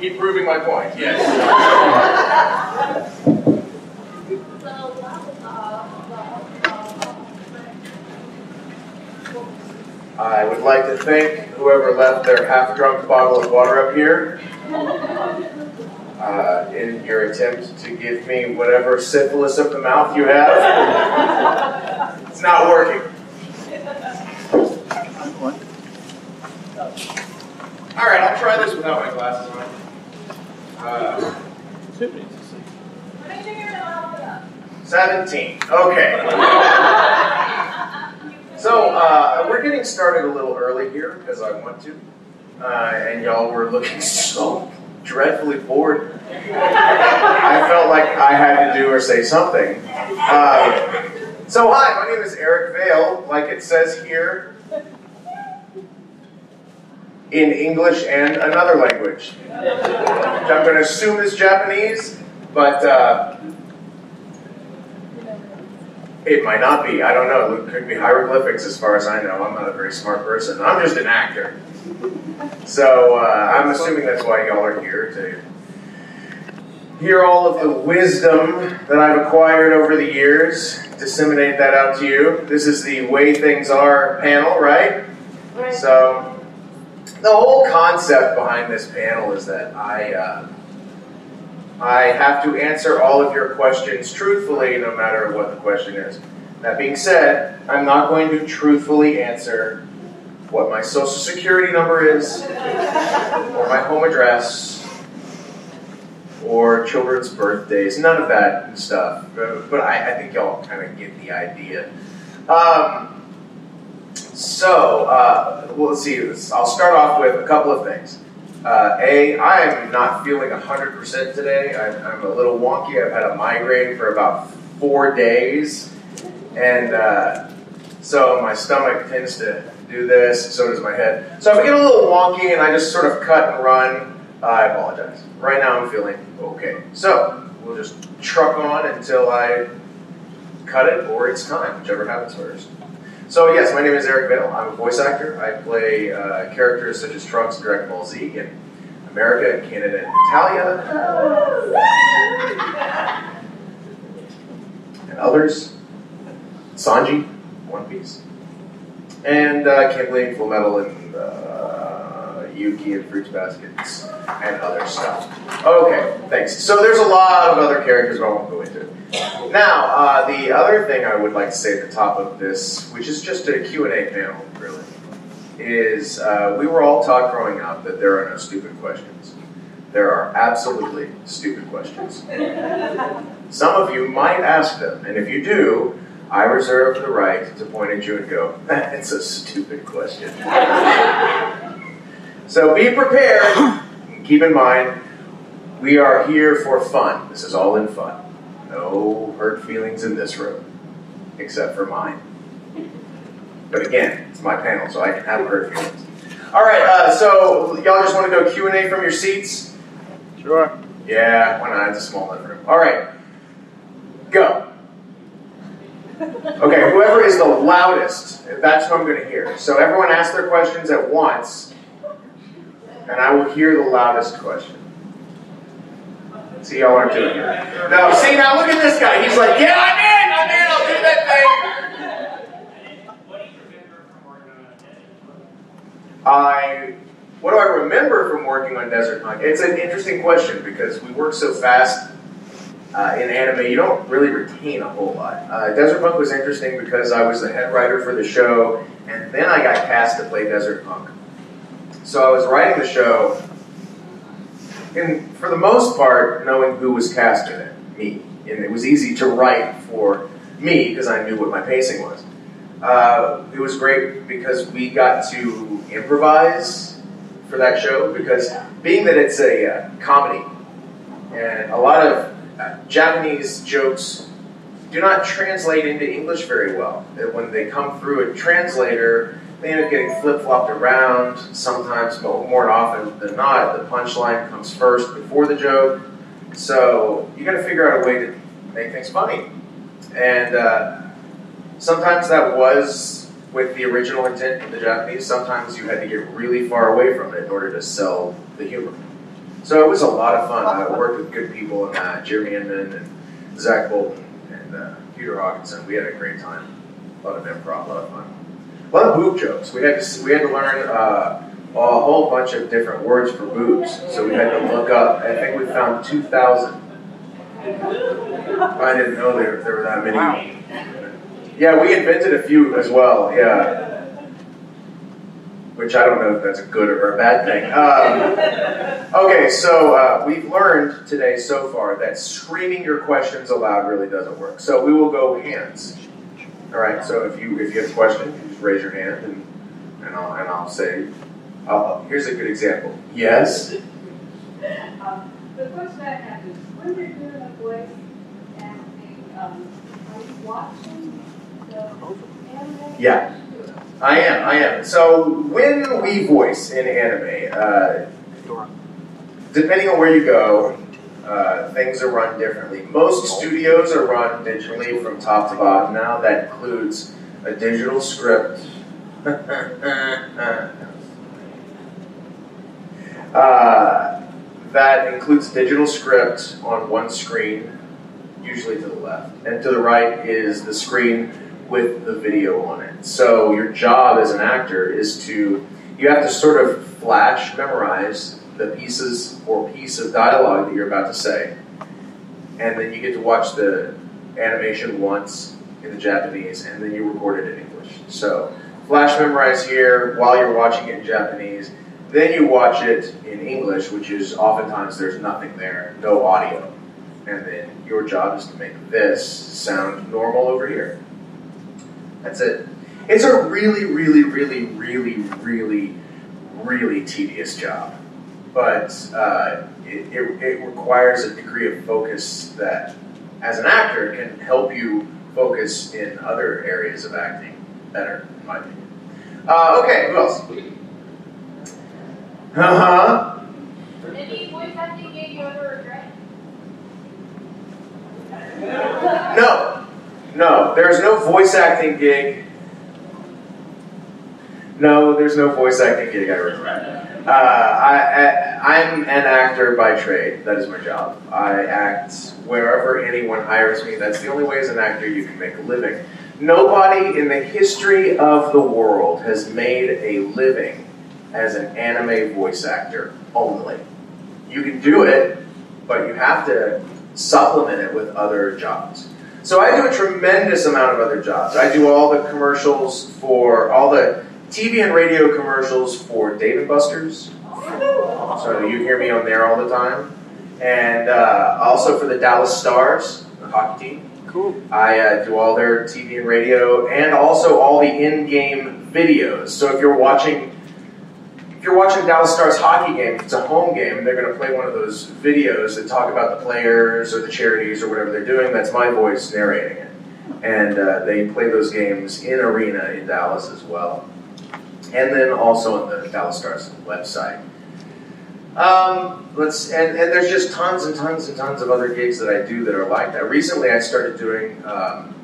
Keep proving my point, yes. I would like to thank whoever left their half-drunk bottle of water up here uh, in your attempt to give me whatever syphilis of the mouth you have. it's not working. All right, I'll try this without my glasses on. Uh, 17. Okay. So uh, we're getting started a little early here because I want to, uh, and y'all were looking so dreadfully bored. I felt like I had to do or say something. Um, so hi, my name is Eric Vale. Like it says here, in English and another language, which I'm going to assume is Japanese, but uh, it might not be. I don't know. It could be hieroglyphics as far as I know. I'm not a very smart person. I'm just an actor. So uh, I'm assuming that's why y'all are here to hear all of the wisdom that I've acquired over the years, disseminate that out to you. This is the Way Things Are panel, right? Right. So the whole concept behind this panel is that I uh, I have to answer all of your questions truthfully, no matter what the question is. That being said, I'm not going to truthfully answer what my social security number is, or my home address, or children's birthdays, none of that stuff. But, I, I think y'all kind of get the idea. Um, so, uh, well, let's see. I'll start off with a couple of things. Uh, a, I am not feeling 100% today. I'm, I'm, a little wonky. I've had a migraine for about four days. And uh, so my stomach tends to do this, so does my head. So if I get a little wonky and I just sort of cut and run, I apologize. Right now I'm feeling okay. So we'll just truck on until I cut it or it's time, whichever happens first. So yes, my name is Eric Vale. I'm a voice actor. I play uh, characters such as Trunks in Dragon Ball Z in America, Canada, and Hetalia, and others. Sanji, One Piece, and uh, Kimblee, Full Metal, and uh, Yuki and Fruits Baskets, and other stuff. Okay, thanks. So there's a lot of other characters, I won't go into. Now, uh, the other thing I would like to say at the top of this, which is just a Q&A panel, really, is uh, we were all taught growing up that there are no stupid questions. There are absolutely stupid questions. Some of you might ask them, and if you do, I reserve the right to point at you and go, that's a stupid question. so be prepared. Keep in mind, we are here for fun. This is all in fun. No hurt feelings in this room, except for mine. But again, it's my panel, so I can have hurt feelings. All right, uh, so y'all just want to go Q and A from your seats? Sure. Yeah, why not? It's a small enough room. All right, go. Okay, whoever is the loudest, that's who I'm going to hear. So everyone ask their questions at once, and I will hear the loudest question. See, y'all aren't doing it. Now, see, now look at this guy. He's like, yeah, I'm in, I'm in, I'll do that thing. What do you remember from working on Desert Punk? I, what do I remember from working on Desert Punk? It's an interesting question because we work so fast uh, in anime, you don't really retain a whole lot. Uh, Desert Punk was interesting because I was the head writer for the show, and then I got cast to play Desert Punk. So I was writing the show, and for the most part, knowing who was cast in it, me. And it was easy to write for me because I knew what my pacing was. Uh, it was great because we got to improvise for that show because being that it's a uh, comedy and a lot of uh, Japanese jokes do not translate into English very well. When they come through a translator, they end up getting flip flopped around. Sometimes, but more often than not, the punchline comes first before the joke. So you got to figure out a way to make things funny. And uh, sometimes that was with the original intent of the Japanese. Sometimes you had to get really far away from it in order to sell the humor. So it was a lot of fun. I worked with good people in that, Jeremy Inman and Zach Bolton and uh, Peter Hawkinson. We had a great time. A lot of improv, a lot of fun. Of boob jokes. We had to we had to learn uh, a whole bunch of different words for boobs. So we had to look up. I think we found two thousand. I didn't know there, there were that many. Wow. Yeah, we invented a few as well. Yeah. Which I don't know if that's a good or a bad thing. Um, okay, so uh, we've learned today so far that screaming your questions aloud really doesn't work. So we will go hands. All right. So if you if you have a question, you just raise your hand and and I'll and I'll say, uh, here's a good example. Yes. Um, the question I have is, when you're doing a voice acting, um, are you watching the anime? Yeah. I am. I am. So when we voice in anime, uh, depending on where you go, uh, things are run differently. Most studios are run digitally from top to bottom now. That includes a digital script. uh, that includes digital script on one screen, usually to the left, and to the right is the screen with the video on it. So your job as an actor is to you have to sort of flash memorize the pieces or piece of dialogue that you're about to say. And then you get to watch the animation once in the Japanese and then you record it in English. So flash memorize here while you're watching it in Japanese. Then you watch it in English, which is oftentimes there's nothing there, no audio. And then your job is to make this sound normal over here. That's it. It's a really, really, really, really, really, really tedious job. But uh, it, it, it requires a degree of focus that, as an actor, can help you focus in other areas of acting better, in my opinion. Uh, okay, who else? Uh huh. Any voice acting gig you ever regret? No, no, there's no voice acting gig. No, there's no voice acting gig I regret. Uh, I, I'm an actor by trade. That is my job. I act wherever anyone hires me. That's the only way as an actor you can make a living. Nobody in the history of the world has made a living as an anime voice actor only. You can do it, but you have to supplement it with other jobs. So I do a tremendous amount of other jobs. I do all the commercials for all the TV and radio commercials for Dave and Buster's. So you hear me on there all the time. And uh, also for the Dallas Stars, the hockey team. Cool. I uh, do all their TV and radio, and also all the in-game videos. So if you're watching, if you're watching Dallas Stars hockey game, if it's a home game, they're going to play one of those videos that talk about the players or the charities or whatever they're doing. That's my voice narrating it, and uh, they play those games in arena in Dallas as well, and then also on the Dallas Stars website. Um, let's and, and there's just tons and tons and tons of other gigs that I do that are like that. Recently, I started doing um,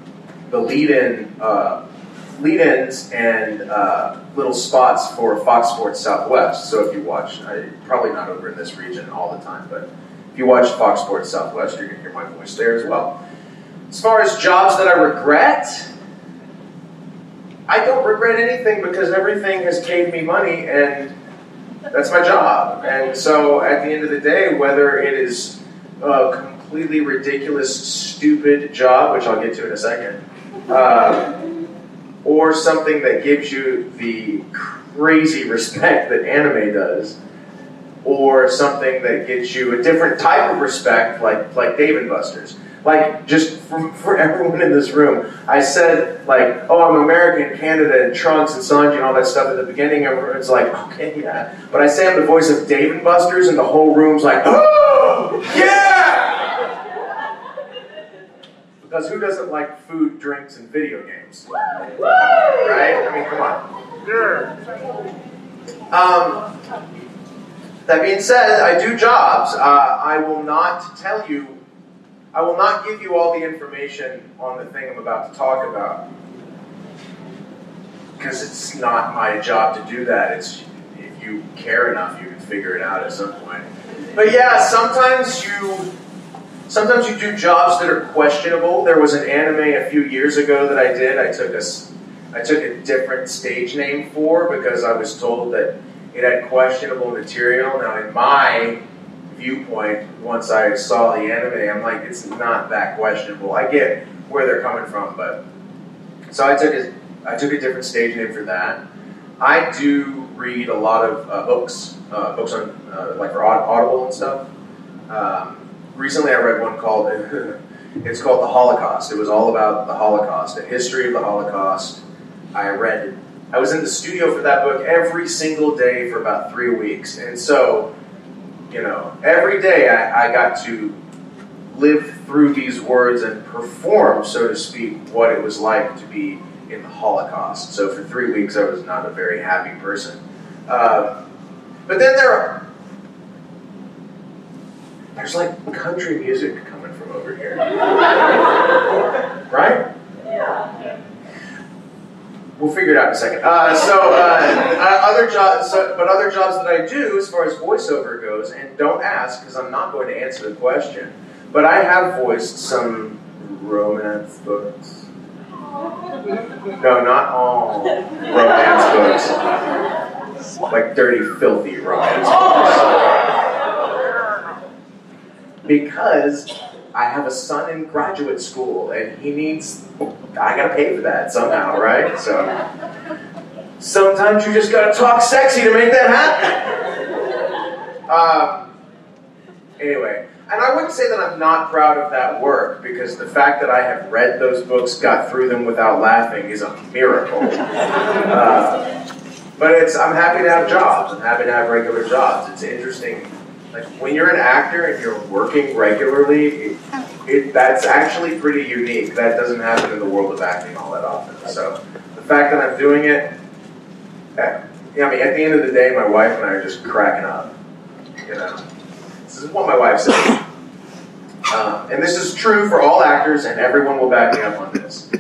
the lead-in, uh, lead-ins and uh, little spots for Fox Sports Southwest. So if you watch, I, probably not over in this region all the time, but if you watch Fox Sports Southwest, you're gonna hear my voice there as well. As far as jobs that I regret, I don't regret anything because everything has paid me money and that's my job. And so at the end of the day, whether it is a completely ridiculous, stupid job, which I'll get to in a second, uh, or something that gives you the crazy respect that anime does, or something that gets you a different type of respect, like like Dave and Buster's. Like just for, for everyone in this room, I said like, "Oh, I'm American, Canada, and Trunks and Sanji and all that stuff at the beginning." And it's like, "Okay, yeah," but I say I'm the voice of Dave and Buster's, and the whole room's like, "Oh, yeah!" Because who doesn't like food, drinks, and video games? Right? I mean, come on. Sure. Um, that being said, I do jobs. Uh, I will not tell you, I will not give you all the information on the thing I'm about to talk about. Because it's not my job to do that. It's if you care enough, you can figure it out at some point. But yeah, sometimes you sometimes you do jobs that are questionable. There was an anime a few years ago that I did. I took a I took a different stage name for because I was told that it had questionable material. Now, in my viewpoint, once I saw the anime, I'm like, it's not that questionable. I get where they're coming from, but so I took a I took a different stage name for that. I do read a lot of uh, books, uh, books on uh, like for Audible and stuff. Um, recently, I read one called it's called The Holocaust. It was all about the Holocaust, the history of the Holocaust. I read. I was in the studio for that book every single day for about three weeks, and so you know, every day I, I got to live through these words and perform, so to speak, what it was like to be in the Holocaust. So for three weeks, I was not a very happy person. Uh, but then there are, there's like country music coming from over here. right? Yeah. We'll figure it out in a second. Uh, so, uh, other jobs, so, but other jobs that I do, as far as voiceover goes, and don't ask because I'm not going to answer the question. But I have voiced some romance books. No, not all romance books. Like dirty, filthy romance books. Because I have a son in graduate school and he needs, I gotta pay for that somehow, right? So sometimes you just gotta talk sexy to make that happen. Um, anyway, and I wouldn't say that I'm not proud of that work because the fact that I have read those books, got through them without laughing, is a miracle. Uh, but it's I'm happy to have jobs. I'm happy to have regular jobs. It's interesting. Like when you're an actor and you're working regularly, it, it, that's actually pretty unique. That doesn't happen in the world of acting all that often. So the fact that I'm doing it, yeah, I mean, at the end of the day, my wife and I are just cracking up. You know. This is what my wife said. Um, and this is true for all actors, and everyone will back me up on this.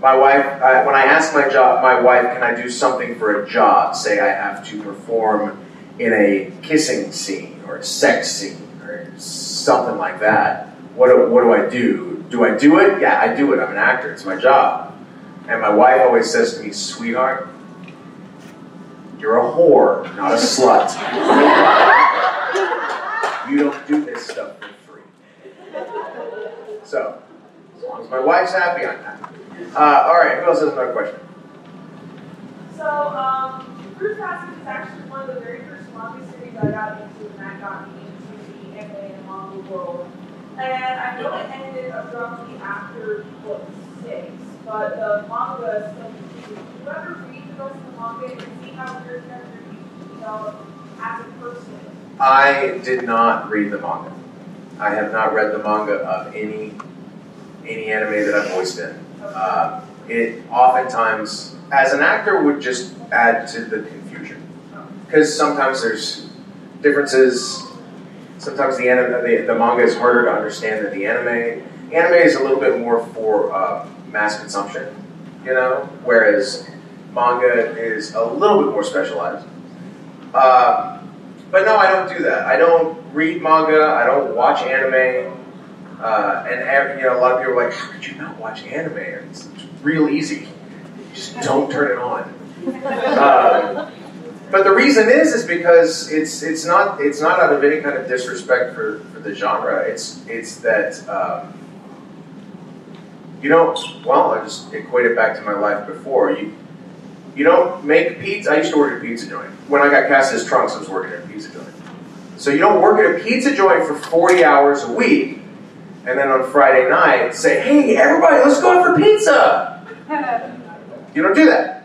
My wife, I, when I ask my job, my wife, can I do something for a job? Say I have to perform in a kissing scene or a sex scene or something like that. What do, what do I do? Do I do it? Yeah, I do it. I'm an actor. It's my job. And my wife always says to me, sweetheart, you're a whore, not a slut. You don't do this stuff for free. So, as long as my wife's happy, I'm happy. Uh, all right, who else has another question? So, um, Fruit Basket is actually one of the very first manga series I got into, and that got me into the anime and manga world. And I know it ended abruptly after book six, but the manga still continues. Do you ever read the rest of the manga and see how your character develop as a person? I did not read the manga. I have not read the manga of any any anime that I've voiced in. Uh, it oftentimes, as an actor, would just add to the confusion because sometimes there's differences. Sometimes the, anime, the the manga is harder to understand than the anime. Anime is a little bit more for uh, mass consumption, you know, whereas manga is a little bit more specialized. Uh, but no, I don't do that. I don't read manga. I don't watch anime. Uh, and you know, a lot of people are like, "How could you not watch anime?" It's, it's real easy. You just don't turn it on. Uh, but the reason is, is because it's it's not it's not out of any kind of disrespect for, for the genre. It's it's that um, you don't. Well, I just equate it back to my life before. You you don't make pizza. I used to work at a pizza joint. When I got cast as Trunks, I was working at a pizza joint. So you don't work at a pizza joint for 40 hours a week, and then on Friday night say, hey, everybody, let's go out for pizza. you don't do that.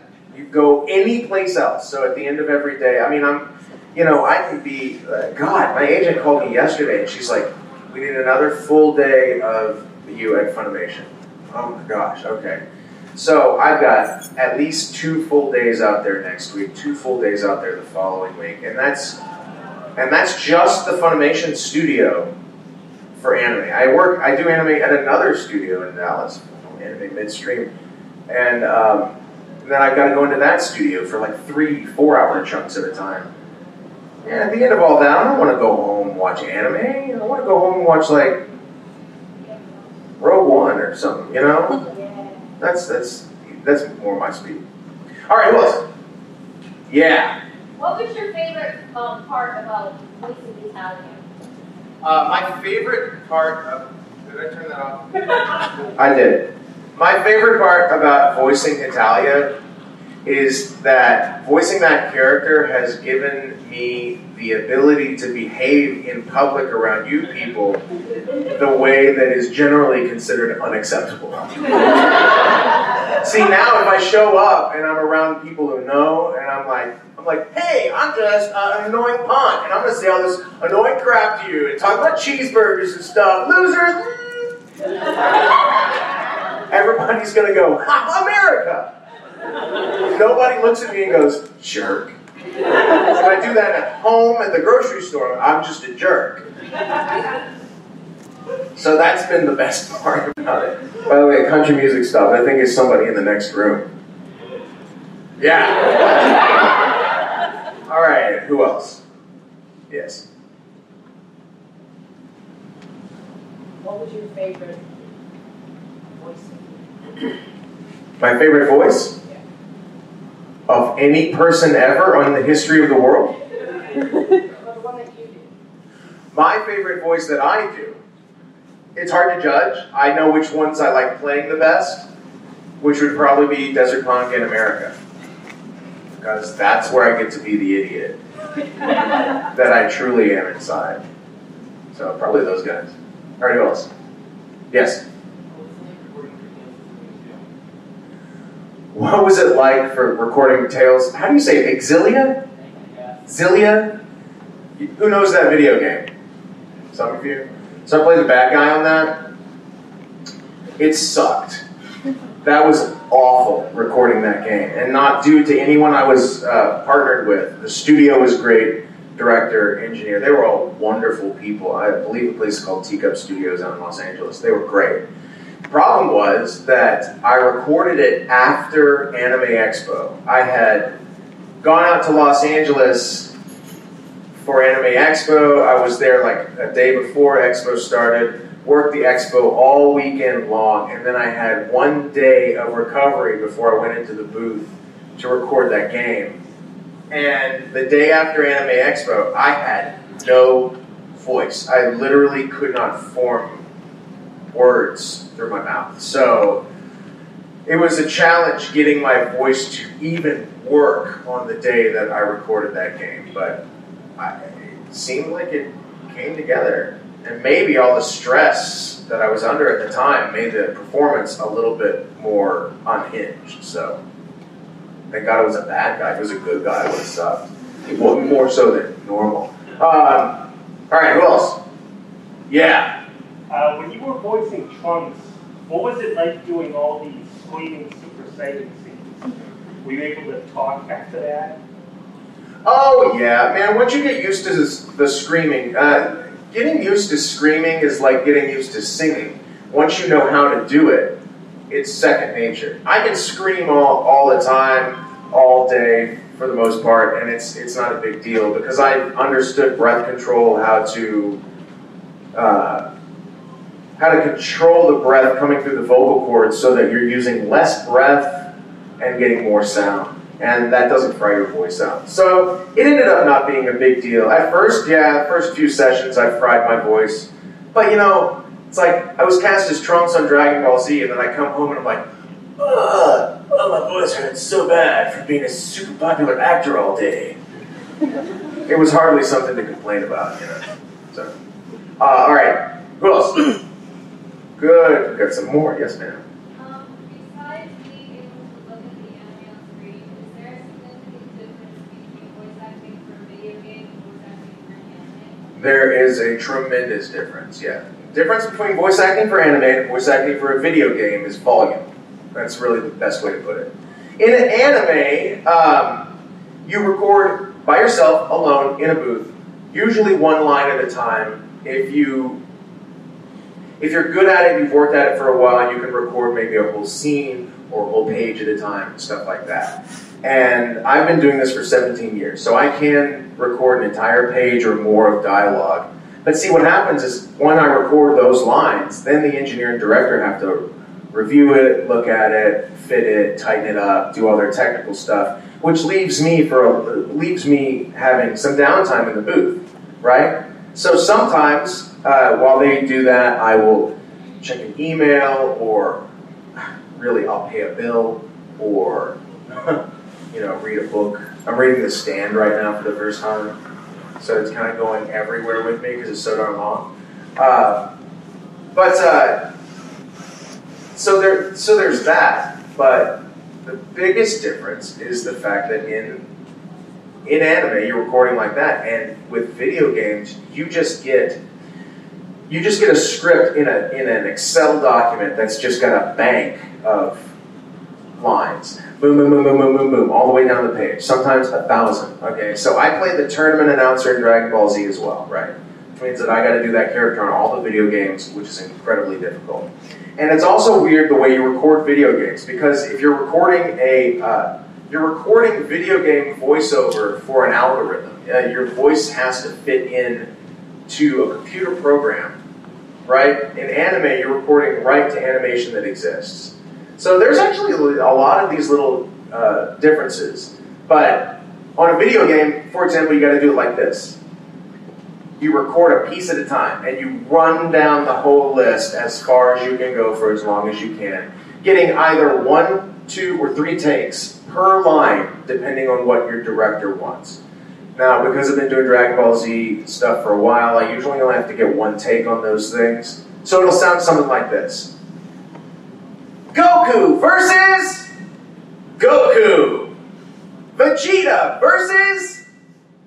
Go anyplace else. So at the end of every day, I mean, I'm, you know, I can be, uh, God, my agent called me yesterday, and she's like, we need another full day of you at Funimation. Oh my gosh, okay. So I've got at least two full days out there next week, two full days out there the following week, and that's and that's just the Funimation studio for anime. I work, I do anime at another studio in Dallas, Anime Midstream, and, um, then I've got to go into that studio for like three, four hour chunks at a time. And at the end of all that, I don't want to go home and watch anime. I want to go home and watch like Rogue One or something. You know, that's that's that's more my speed. All right, who else? Yeah. What was your favorite um, part about voicing Hetalia? Uh, my favorite part of. Did I turn that off? I did. My favorite part about voicing Hetalia is that voicing that character has given me the ability to behave in public around you people the way that is generally considered unacceptable. See, now if I show up and I'm around people who know, and I'm like, I'm like, hey, I'm just uh, an annoying punk, and I'm gonna say all this annoying crap to you and talk about cheeseburgers and stuff. Losers! Everybody's gonna go, ha, America! Nobody looks at me and goes, jerk. If I do that at home at the grocery store, I'm just a jerk. So that's been the best part about it. By the way, country music stuff, I think is somebody in the next room. Yeah. All right, who else? Yes. What was your favorite voicing? My favorite voice? Of any person ever on the history of the world? My favorite voice that I do, it's hard to judge. I know which ones I like playing the best, which would probably be Desert Punk in America. Because that's where I get to be the idiot that I truly am inside. So probably those guys. All right, who else? Yes. What was it like for recording Tales? How do you say it? Exilia? Zillia? Who knows that video game? Some of you? So I played the bad guy on that. It sucked. That was awful recording that game, and not due to anyone I was uh, partnered with. The studio was great, director, engineer. They were all wonderful people. I believe the place called Teacup Studios out in Los Angeles. They were great. Problem was that I recorded it after Anime Expo. I had gone out to Los Angeles for Anime Expo. I was there like a day before Expo started, worked the Expo all weekend long, and then I had one day of recovery before I went into the booth to record that game. And the day after Anime Expo, I had no voice. I literally could not form words through my mouth. So it was a challenge getting my voice to even work on the day that I recorded that game. But I, it seemed like it came together. And maybe all the stress that I was under at the time made the performance a little bit more unhinged. So thank God it was a bad guy. If it was a good guy, it would have sucked. More, more so than normal. Um, all right, who else? Yeah. Uh, when you were voicing Trunks, what was it like doing all these screaming Super Saiyan scenes? Were you able to talk after that? Oh yeah, man. Once you get used to this, the screaming, uh, getting used to screaming is like getting used to singing. Once you know how to do it, it's second nature. I can scream all, all the time, all day for the most part, and it's it's not a big deal because I understood breath control, how to uh, how to control the breath coming through the vocal cords so that you're using less breath and getting more sound and that doesn't fry your voice out. So it ended up not being a big deal. At first, yeah, first few sessions I fried my voice. But you know, it's like I was cast as Trunks on Dragon Ball Z, and then I come home and I'm like, ugh, oh, my voice hurts so bad for being a super popular actor all day. it was hardly something to complain about, you know. So, uh, all right, who else? Good, we got some more. Yes, ma'am. Um, besides being able to look at the anime on screen, is there a significant difference between voice acting for a video game and voice acting for anime? There is a tremendous difference, yeah. Difference between voice acting for anime and voice acting for a video game is volume. That's really the best way to put it. In an anime, um, you record by yourself, alone, in a booth, usually one line at a time. If you if you're good at it, you've worked at it for a while, you can record maybe a whole scene or a whole page at a time, stuff like that. And I've been doing this for 17 years, so I can record an entire page or more of dialogue. But see, what happens is when I record those lines, then the engineer and director have to review it, look at it, fit it, tighten it up, do all their technical stuff, which leaves me for leaves me having some downtime in the booth, right? So sometimes uh, while they do that, I will check an email or really I'll pay a bill or you know read a book. I'm reading The Stand right now for the first time, so it's kind of going everywhere with me because it's so darn long. Uh, but uh, so there, so there's that. But the biggest difference is the fact that in in anime you're recording like that, and with video games you just get you just get a script in a in an Excel document that's just got a bank of lines. Boom, boom, boom, boom, boom, boom, boom, all the way down the page. Sometimes a thousand. Okay, so I played the tournament announcer in Dragon Ball Z as well, right? Which means that I got to do that character on all the video games, which is incredibly difficult. And it's also weird the way you record video games because if you're recording a uh, you're recording video game voiceover for an algorithm, uh, your voice has to fit in to a computer program, right? In anime, you're recording right to animation that exists. So there's actually a lot of these little uh, differences. But on a video game, for example, you got to do it like this. You record a piece at a time, and you run down the whole list as far as you can go for as long as you can, getting either one, two, or three takes per line, depending on what your director wants. Now, because I've been doing Dragon Ball Z stuff for a while, I usually only have to get one take on those things. So it'll sound something like this. Goku versus Goku. Vegeta versus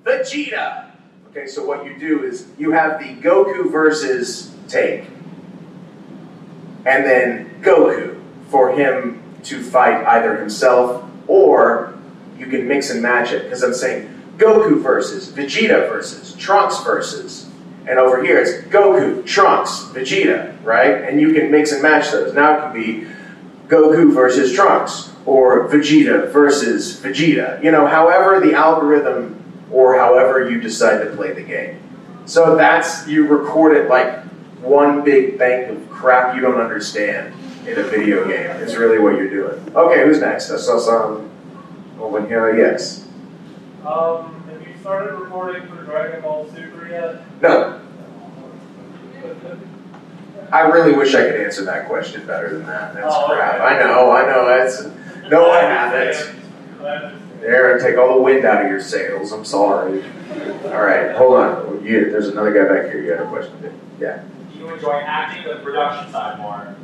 Vegeta. Okay, so what you do is you have the Goku versus take. And then Goku for him to fight either himself or you can mix and match it because I'm saying Goku versus Vegeta versus Trunks versus and over here it's Goku, Trunks, Vegeta, right? And you can mix and match those. Now it can be Goku versus Trunks, or Vegeta versus Vegeta. You know, however the algorithm or however you decide to play the game. So that's, you record it like one big bank of crap you don't understand in a video game. It's really what you're doing. Okay, who's next? I saw some over here. Yes. Um, have you started recording for Dragon Ball Super yet? No. I really wish I could answer that question better than that. That's Oh, crap. okay. I know, I know. That's no, I haven't. There, take all the wind out of your sails. I'm sorry. All right, hold on. You, there's another guy back here. You had a question? Yeah. Do you enjoy acting the production side more?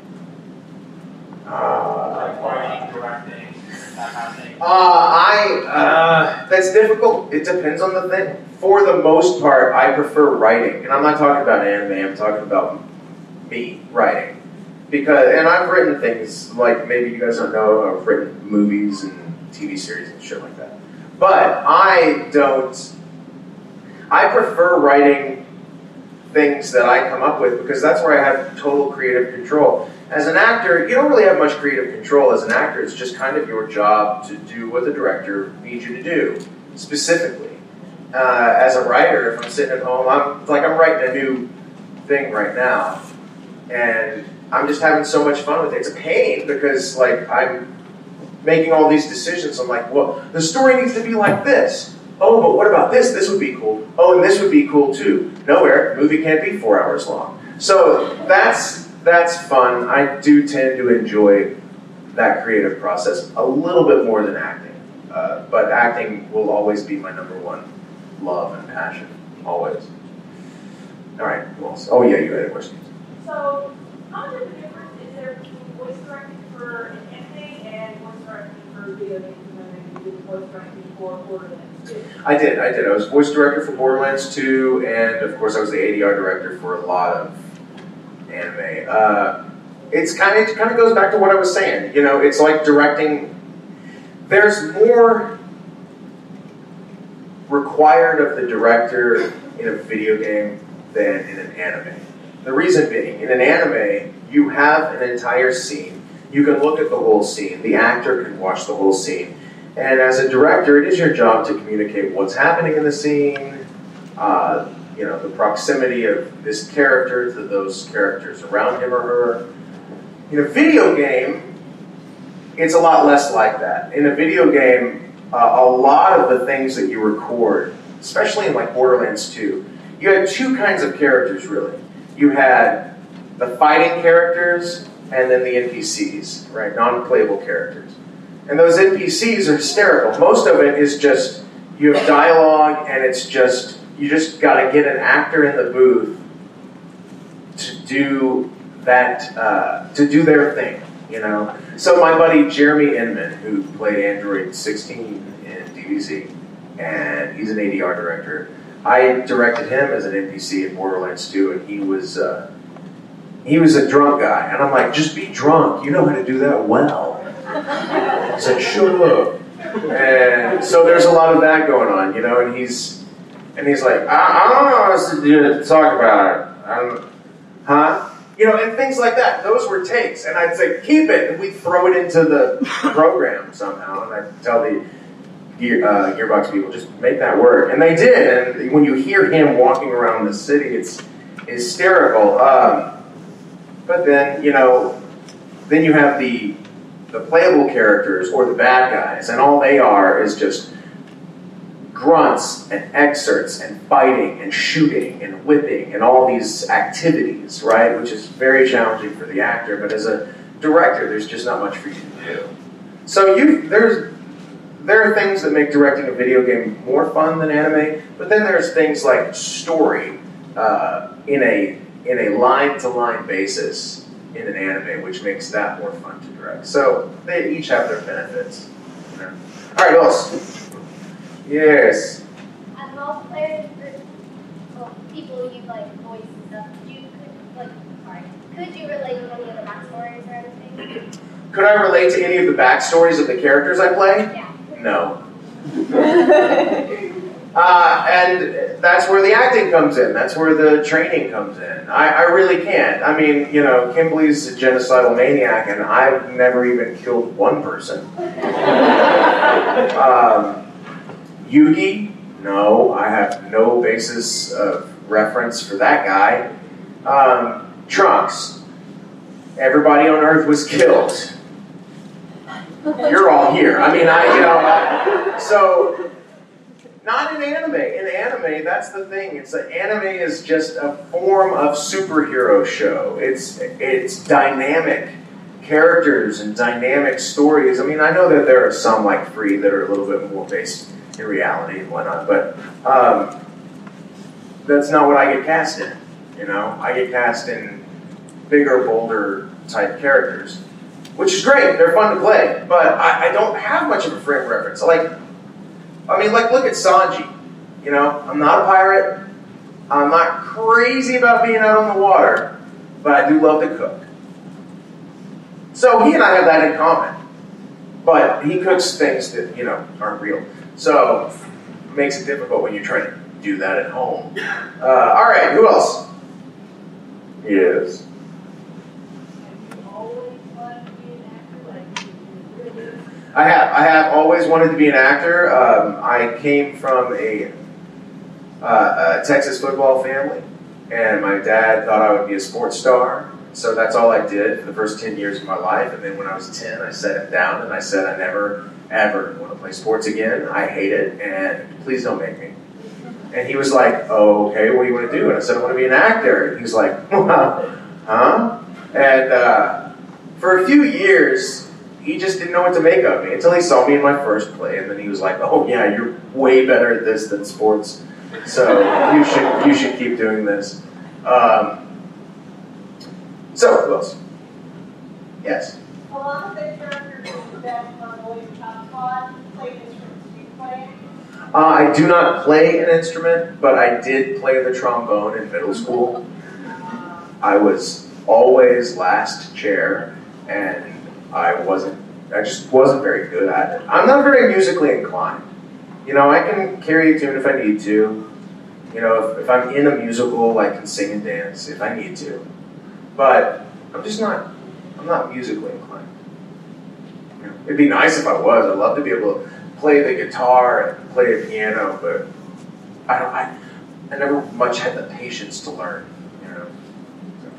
Uh, I. Uh, that's difficult. It depends on the thing. For the most part, I prefer writing, and I'm not talking about anime. I'm talking about me writing, because and I've written things like maybe you guys don't know. I've written movies and TV series and shit like that. But I don't. I prefer writing things that I come up with because that's where I have total creative control. As an actor, you don't really have much creative control as an actor. It's just kind of your job to do what the director needs you to do, specifically. Uh, as a writer, if I'm sitting at home, I'm like I'm writing a new thing right now, and I'm just having so much fun with it. It's a pain because like I'm making all these decisions. I'm like, well, the story needs to be like this. Oh, but what about this? This would be cool. Oh, and this would be cool too. No, Eric, movie can't be four hours long. So that's that's fun. I do tend to enjoy that creative process a little bit more than acting. Uh, but acting will always be my number one love and passion, always. All right, who else? Oh yeah, you had a question. So, how much of a difference is there between voice directing for an anime and voice directing for video games you did voice directing for Borderlands 2? I did, I did. I was voice director for Borderlands 2, and of course, I was the ADR director for a lot of anime. Uh, it's kind of it kind of goes back to what I was saying. You know, it's like directing. There's more required of the director in a video game than in an anime. The reason being, in an anime, you have an entire scene. You can look at the whole scene. The actor can watch the whole scene. And as a director, it is your job to communicate what's happening in the scene, uh, you know, the proximity of this character to those characters around him or her. In a video game, it's a lot less like that. In a video game, uh, a lot of the things that you record, especially in like Borderlands 2, you had two kinds of characters really. You had the fighting characters and then the NPCs, right? Non-playable characters. And those NPCs are hysterical. Most of it is just you have dialogue and it's just you just got to get an actor in the booth to do that uh, to do their thing, you know. So my buddy Jeremy Inman, who played Android 16 in DBZ, and he's an ADR director. I directed him as an NPC in Borderlands 2, and he was uh, he was a drunk guy, and I'm like, just be drunk. You know how to do that well. He said, shut up. And so there's a lot of that going on, you know, and he's and he's like, I, I don't know what else to do to talk about it. I'm, huh? You know, and things like that. Those were takes, and I'd say keep it, and we'd throw it into the program somehow, and I'd tell the gear, uh, Gearbox people just make that work, and they did. And when you hear him walking around the city, it's hysterical. Um, but then you know, then you have the the playable characters or the bad guys, and all they are is just grunts and excerpts and fighting and shooting and whipping and all these activities, right? Which is very challenging for the actor, but as a director, there's just not much for you to do. So you there's there are things that make directing a video game more fun than anime, but then there's things like story uh, in a in a line to line basis in an anime, which makes that more fun to direct. So they each have their benefits. you know. All right, who else? Yes. As multiplayer group, well, people you like voice and stuff, could you could like sorry, could you relate to any of the backstories or anything? Could I relate to any of the backstories of the characters I play? Yeah. No. Uh, and that's where the acting comes in. That's where the training comes in. I, I really can't. I mean, you know, Kimblee's a genocidal maniac, and I've never even killed one person. um, Yuki, no, I have no basis of reference for that guy. Um, Trunks, everybody on Earth was killed. You're all here. I mean, I, you know, so not in anime. In anime, that's the thing. It's an anime is just a form of superhero show. It's it's dynamic characters and dynamic stories. I mean, I know that there are some like Free that are a little bit more based reality and whatnot, but um, that's not what I get cast in. You know, I get cast in bigger, bolder type characters, which is great. They're fun to play, but I, I don't have much of a frame reference. Like I mean, like, look at Sanji. You know, I'm not a pirate. I'm not crazy about being out on the water, but I do love to cook. So he and I have that in common. But he cooks things that, you know, aren't real. So it makes it difficult when you try to do that at home. Uh, all right, who else? Yes. Have you always wanted to be an actor, like, you really? I have. I have always wanted to be an actor. Um, I came from a, uh, a Texas football family, and my dad thought I would be a sports star. So that's all I did for the first 10 years of my life. And then when I was 10, I set him down and I said, I never, ever want to play sports again. I hate it, and please don't make me. And he was like, oh, okay, what do you want to do? And I said, I want to be an actor. And he was like, huh? And uh, for a few years, he just didn't know what to make of me until he saw me in my first play, and then he was like, "Oh yeah, you're way better at this than sports, so you should you should keep doing this." Um, so who else? Yes. A lot of the characters that are Boys Top instruments. Do you play? Uh, I do not play an instrument, but I did play the trombone in middle school. I was always last chair, and I wasn't. I just wasn't very good at it. I'm not very musically inclined. You know, I can carry a tune if I need to. You know, if, if I'm in a musical, I can sing and dance if I need to. But I'm just not. I'm not musically inclined. You know, it'd be nice if I was. I'd love to be able to play the guitar and play the piano, but I don't. I, I never much had the patience to learn. You know. So.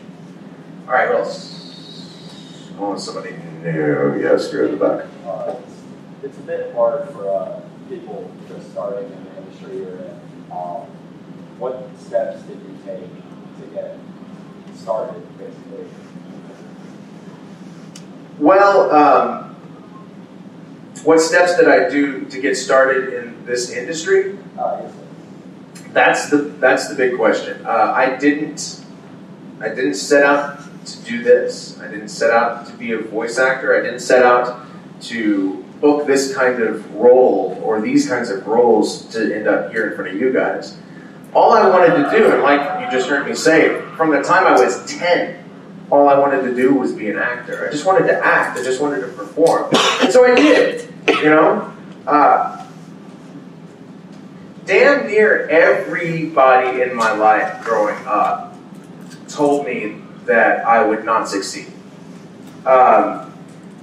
All right, who else? Oh, somebody new. Yes, you're in the back. Uh, it's, it's a bit hard for uh, people just starting in the industry you're in. Um, what steps did you take to get started, basically? Well, um, what steps did I do to get started in this industry? Uh, yes. That's the that's the big question. Uh, I didn't I didn't set out to do this. I didn't set out to be a voice actor. I didn't set out to book this kind of role or these kinds of roles to end up here in front of you guys. All I wanted to do, and like you just heard me say, from the time I was 10, all I wanted to do was be an actor. I just wanted to act. I just wanted to perform. And so I did, you know? Uh, damn near everybody in my life growing up told me that I would not succeed. Um,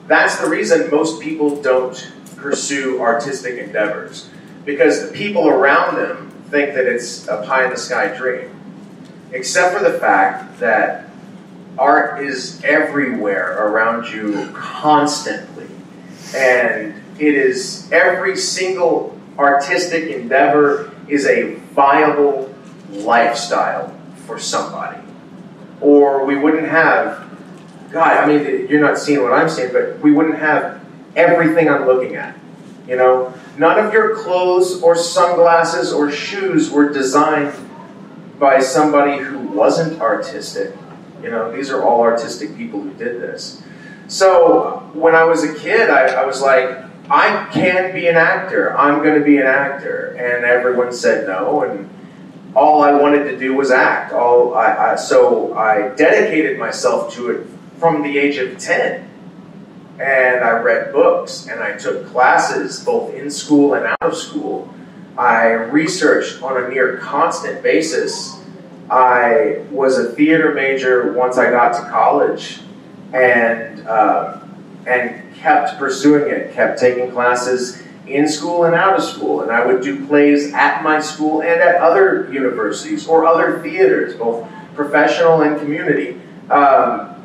that's the reason most people don't pursue artistic endeavors because the people around them think that it's a pie in the sky dream. Except for the fact that art is everywhere around you constantly. And it is every single artistic endeavor is a viable lifestyle for somebody. Or we wouldn't have, God, I mean, you're not seeing what I'm seeing, but we wouldn't have everything I'm looking at. You know, none of your clothes or sunglasses or shoes were designed by somebody who wasn't artistic. You know, these are all artistic people who did this. So when I was a kid, I, I was like, I can be an actor. I'm going to be an actor. And everyone said no. And all I wanted to do was act. All I, I, so I dedicated myself to it from the age of 10. And I read books and I took classes both in school and out of school. I researched on a near constant basis. I was a theater major once I got to college and, uh, and kept pursuing it, kept taking classes in school and out of school. And I would do plays at my school and at other universities or other theaters, both professional and community. Um,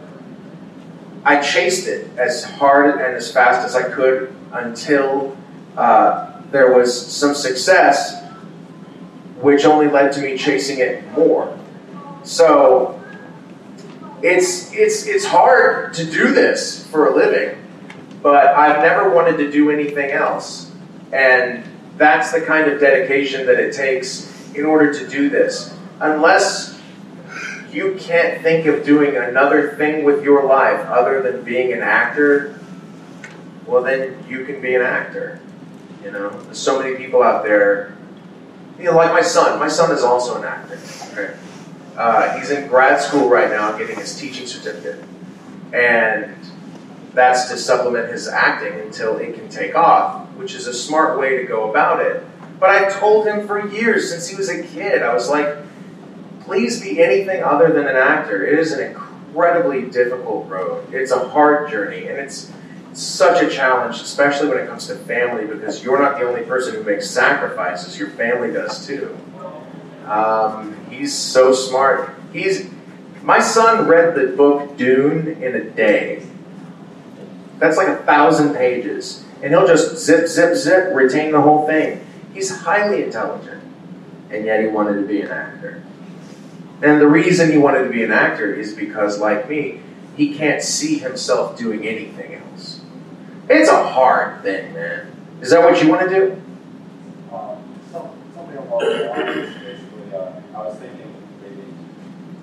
I chased it as hard and as fast as I could until uh, there was some success, which only led to me chasing it more. So it's it's it's hard to do this for a living, but I've never wanted to do anything else, and that's the kind of dedication that it takes in order to do this. Unless you can't think of doing another thing with your life other than being an actor, well, then you can be an actor. You know, there's so many people out there. You know, like my son. My son is also an actor. Okay? Uh, he's in grad school right now, getting his teaching certificate, and that's to supplement his acting until it can take off, which is a smart way to go about it. But I told him for years, since he was a kid, I was like, please be anything other than an actor. It is an incredibly difficult road. It's a hard journey, and it's such a challenge, especially when it comes to family, because you're not the only person who makes sacrifices. Your family does too. Um, he's so smart. He's my son read the book Dune in a day. That's like a thousand pages, and he'll just zip, zip, zip, retain the whole thing. He's highly intelligent, and yet he wanted to be an actor. And the reason he wanted to be an actor is because, like me, he can't see himself doing anything else. It's a hard thing, man. Is that what you want to do? Um, some, something along the lines, basically, uh, I was thinking maybe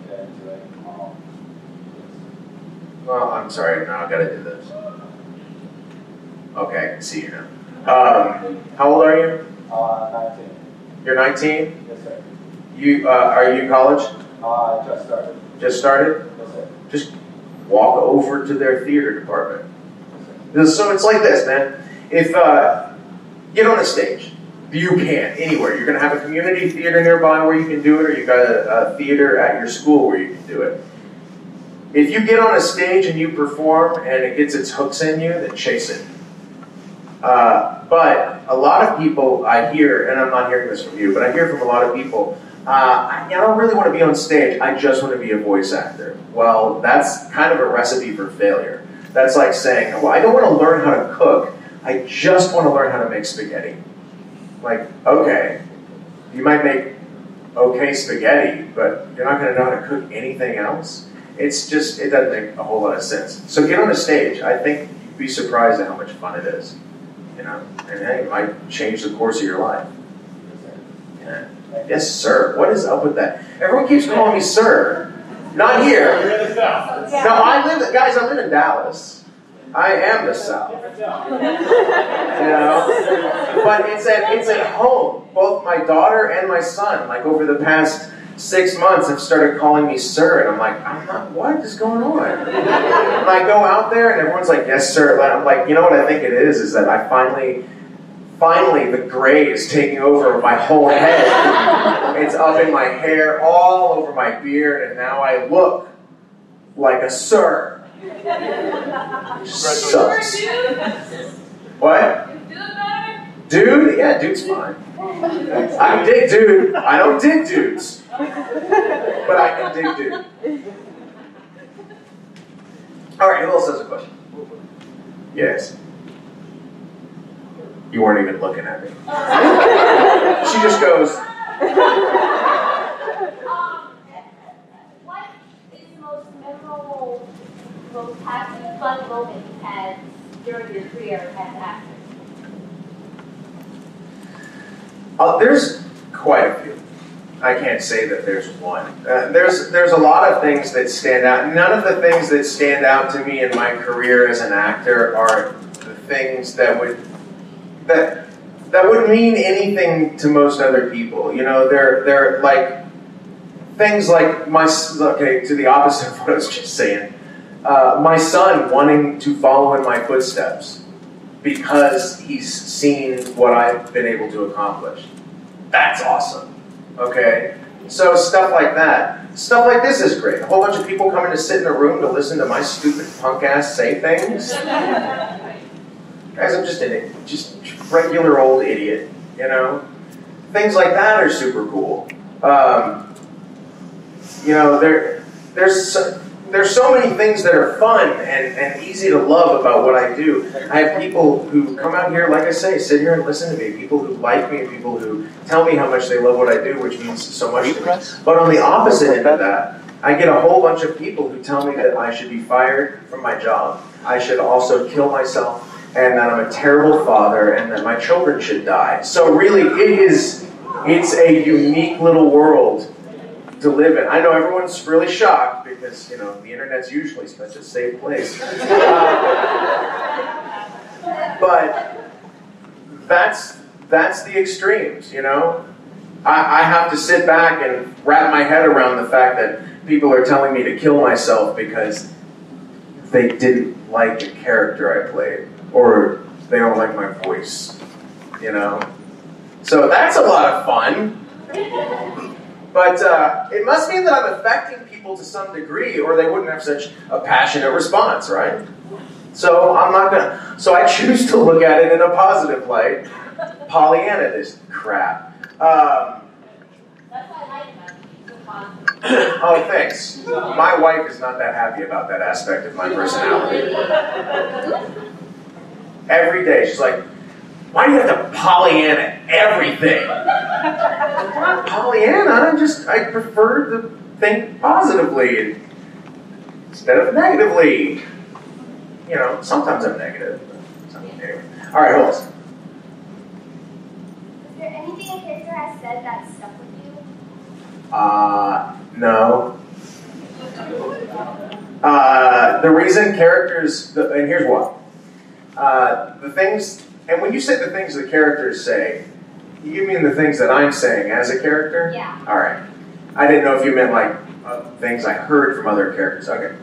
get into it. Um, Well, I'm sorry. Now I gotta do this. Okay, I can see you now. Um, how old are you? uh, 19. You're 19. Yes, sir. You uh, are you in college? Uh, just started. Just started. Yes, sir. Just walk over to their theater department. Yes. So it's like this, man. If uh, get on a stage, you can anywhere. You're gonna have a community theater nearby where you can do it, or you got a, a theater at your school where you can do it. If you get on a stage and you perform and it gets its hooks in you, then chase it. Uh, but a lot of people I hear, and I'm not hearing this from you, but I hear from a lot of people, uh, I, don't really want to be on stage. I just want to be a voice actor. Well, that's kind of a recipe for failure. That's like saying, well, I don't want to learn how to cook. I just want to learn how to make spaghetti. Like, okay, you might make okay spaghetti, but you're not going to know how to cook anything else. It's just, it doesn't make a whole lot of sense. So get on a stage. I think you'd be surprised at how much fun it is. You know, and hey, it might change the course of your life. Yeah. Yes, sir. What is up with that? Everyone keeps calling me sir. Not here. You're in the south. No, I live, guys, I live in Dallas. I am the South. You know? But it's at, it's at home. Both my daughter and my son, like over the past six months, have started calling me sir. And I'm like, I'm not, what is going on? And I go out there and everyone's like, yes, sir. And I'm like, you know what I think it is? Is that I finally, finally, the gray is taking over my whole head. It's up in my hair, all over my beard, and now I look like a sir. Sucks. dude. What? You doing better? Dude? Yeah, dude's fine. I can dig dude. I don't dig dudes. But I can dig dude. Alright, who else has a question? Yes. You weren't even looking at me. She just goes, Um, what is the most memorable, most happy, fun moment you had during your career as an actor? Uh, there's quite a few. I can't say that there's one. Uh, there's there's a lot of things that stand out. None of the things that stand out to me in my career as an actor are the things that would that that would mean anything to most other people. You know, they're they're like things like my okay to the opposite of what I was just saying. Uh, my son wanting to follow in my footsteps because he's seen what I've been able to accomplish. That's awesome. Okay? So stuff like that. Stuff like this is great. A whole bunch of people coming to sit in a room to listen to my stupid punk ass say things. Guys, I'm just an just regular old idiot, you know? Things like that are super cool. Um, you know, there, there's so, there's so many things that are fun and, and easy to love about what I do. I have people who come out here, like I say, sit here and listen to me. People who like me, people who tell me how much they love what I do, which means so much to me. But on the opposite end of that, I get a whole bunch of people who tell me that I should be fired from my job. I should also kill myself, and that I'm a terrible father, and that my children should die. So really, it is, it's a unique little world to live in. I know everyone's really shocked because, you know, the internet's usually such a safe place. Uh, but that's, that's the extremes, you know? I, I have to sit back and wrap my head around the fact that people are telling me to kill myself because they didn't like the character I played, or they don't like my voice, you know? So that's a lot of fun. But uh, it must mean that I'm affecting people to some degree, or they wouldn't have such a passionate response, right? So I'm not gonna. So I choose to look at it in a positive light. Pollyanna this crap. Um, oh, thanks. My wife is not that happy about that aspect of my personality. Every day, she's like, "Why do you have to Pollyanna everything?" I'm not Pollyanna. I just I prefer to think positively instead of negatively. You know, sometimes I'm negative. but some- anyway. All right, hold on. Is there anything a character has said that stuck with you? Uh, no. Uh, the reason characters, and here's why. Uh, the things, and when you say the things the characters say, you mean the things that I'm saying as a character? Yeah. All right. I didn't know if you meant like uh, things I heard from other characters. Okay.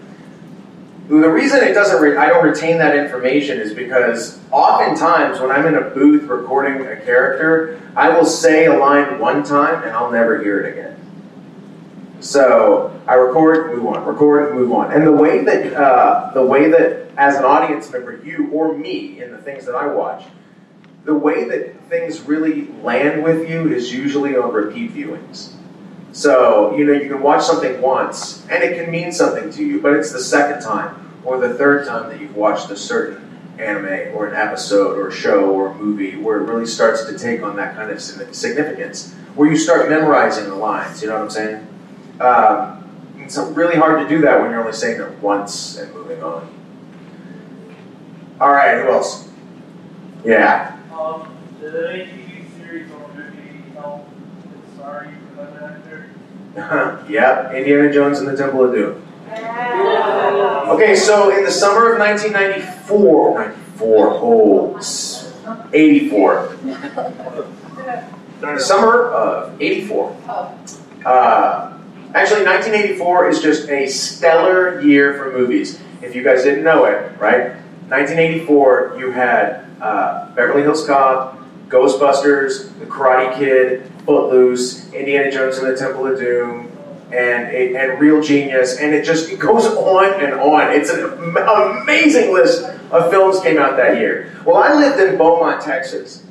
The reason it doesn't, re- I don't retain that information is because oftentimes when I'm in a booth recording a character, I will say a line one time and I'll never hear it again. So I record, move on, record, move on, and the way that uh, the way that as an audience member, you or me in the things that I watch, the way that things really land with you is usually on repeat viewings. So, you know, you can watch something once and it can mean something to you, but it's the second time or the third time that you've watched a certain anime or an episode or show or movie where it really starts to take on that kind of significance, where you start memorizing the lines, you know what I'm saying? Um, it's really hard to do that when you're only saying it once and moving on. All right, who else? Yeah. Um, did any TV series or movie help inspire you for that actor? yep, Indiana Jones and the Temple of Doom. Okay, so in the summer of 1994, 94, oh, 84. In the summer of 84. Uh, actually, 1984 is just a stellar year for movies. If you guys didn't know it, right? 1984, you had uh, Beverly Hills Cop, Ghostbusters, The Karate Kid, Footloose, Indiana Jones and the Temple of Doom, and, and Real Genius, and it just it goes on and on. It's an amazing list of films came out that year. Well, I lived in Beaumont, Texas,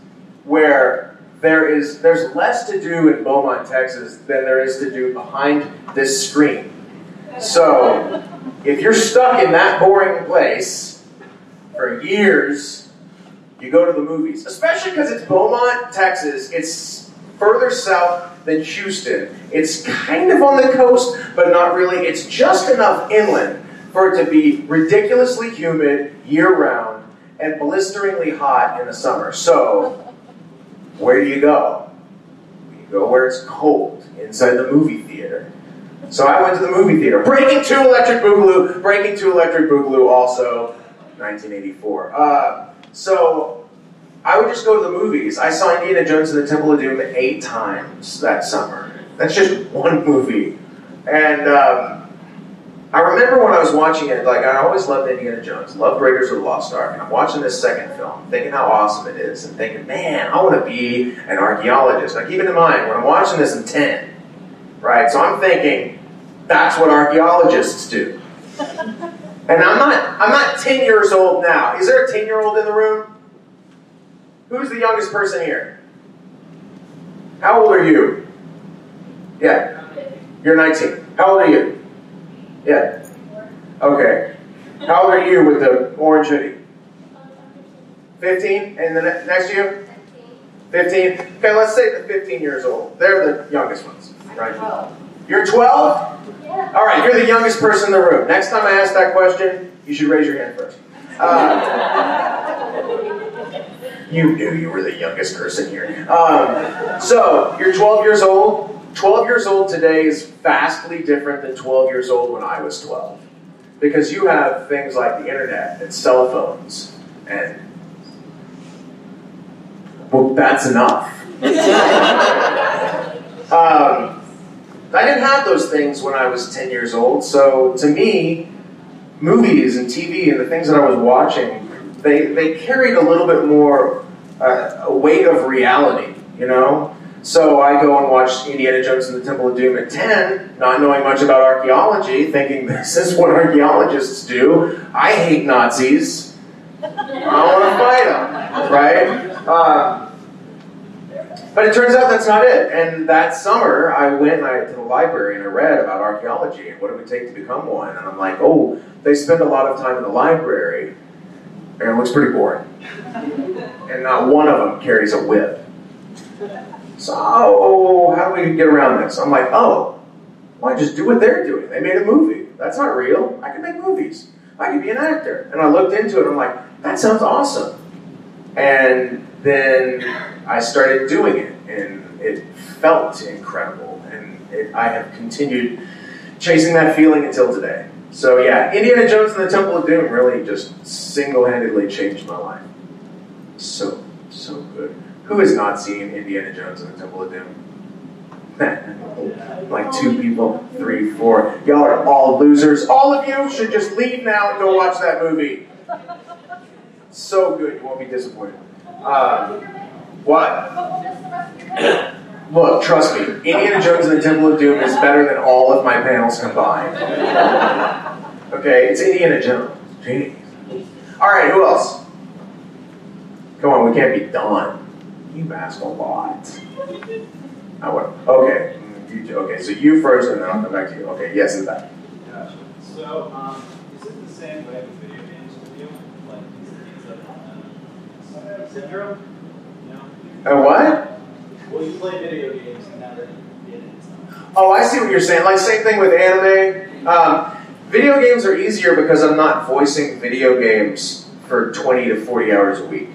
where there is there's less to do in Beaumont, Texas than there is to do behind this screen. So, if you're stuck in that boring place for years, you go to the movies, especially because it's Beaumont, Texas. It's further south than Houston. It's kind of on the coast, but not really. It's just enough inland for it to be ridiculously humid year round and blisteringly hot in the summer. So, where do you go? You go where it's cold, inside the movie theater. So I went to the movie theater. Breakin' 2 Electric Boogaloo, Breakin' 2 Electric Boogaloo also 1984. Uh, so I would just go to the movies. I saw Indiana Jones and the Temple of Doom eight times that summer. That's just one movie. And um, I remember when I was watching it, like I always loved Indiana Jones, loved Raiders of the Lost Ark, and I'm watching this second film, thinking how awesome it is, and thinking, man, I want to be an archaeologist. Now keep it in mind, when I'm watching this, I'm 10, right? So I'm thinking, that's what archaeologists do. And I'm not, I'm not 10 years old now. Is there a 10 year old in the room? Who's the youngest person here? How old are you? Yeah. You're 19. How old are you? Yeah. Okay. How old are you with the orange hoodie? 15? And the ne- next year? 15. Okay, let's say the 15 years old. They're the youngest ones, right? You're 12? Yeah. All right, you're the youngest person in the room. Next time I ask that question, you should raise your hand first. Uh, you knew you were the youngest person here. Um, so, you're 12 years old. 12 years old today is vastly different than 12 years old when I was 12. Because you have things like the internet and cell phones, and well, that's enough. um, I didn't have those things when I was 10 years old, so to me, movies and TV and the things that I was watching, they, they carried a little bit more a, weight of reality, you know? So I go and watch Indiana Jones and the Temple of Doom at 10, not knowing much about archaeology, thinking this is what archaeologists do. I hate Nazis. I want to fight them, right? Uh, but it turns out that's not it. And that summer, I went I, to the library and I read about archaeology and what it would take to become one. And I'm like, oh, they spend a lot of time in the library, and it looks pretty boring and not one of them carries a whip. So, oh, how do we get around this? I'm like, oh, why just do what they're doing? They made a movie. That's not real. I can make movies. I can be an actor. And I looked into it and I'm like, that sounds awesome. And then I started doing it, and it felt incredible. And it, I have continued chasing that feeling until today. So, yeah, Indiana Jones and the Temple of Doom really just single handedly changed my life. So, so good. Who has not seen Indiana Jones and the Temple of Doom? like two people, three, four. Y'all are all losers. All of you should just leave now and go watch that movie. So good, you won't be disappointed. Uh, what? Look, trust me, Indiana Jones and the Temple of Doom is better than all of my panels combined. Okay, it's Indiana Jones. Jeez. All right, who else? Come on, we can't be done. You ask a lot. I okay, you, okay, so you first and then I'll come back to you. Okay, yes, in that. Gotcha. So, um, is it the same way with video games with you? Like, is it ends up, uh, syndrome? You know? And what? Well, you play video games and into them. Oh, I see what you're saying. Like, same thing with anime. Um, video games are easier because I'm not voicing video games for 20 to 40 hours a week.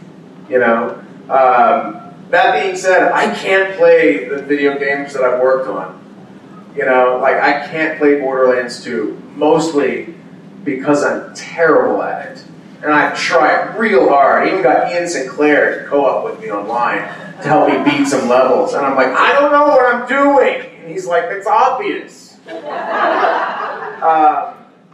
You know? Um, that being said, I can't play the video games that I've worked on. You know, like, I can't play Borderlands 2, mostly because I'm terrible at it. And I've tried real hard. I even got Ian Sinclair to co op with me online to help me beat some levels. And I'm like, I don't know what I'm doing. And he's like, it's obvious. um,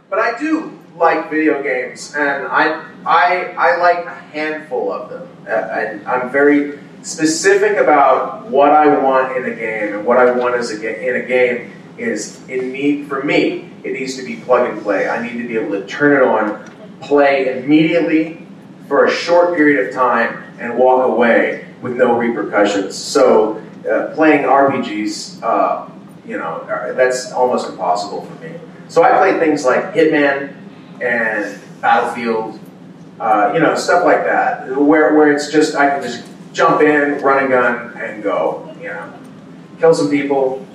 but I do like video games, and I, I, I like a handful of them. Uh, and I'm very specific about what I want in a game, and what I want as a ga- in a game is it need for me. It needs to be plug and play. I need to be able to turn it on, play immediately for a short period of time, and walk away with no repercussions. So uh, playing RPGs, uh, you know, that's almost impossible for me. So I play things like Hitman and Battlefield, uh, you know, stuff like that, where, where it's just I can just jump in, run a gun, and go. You know, kill some people,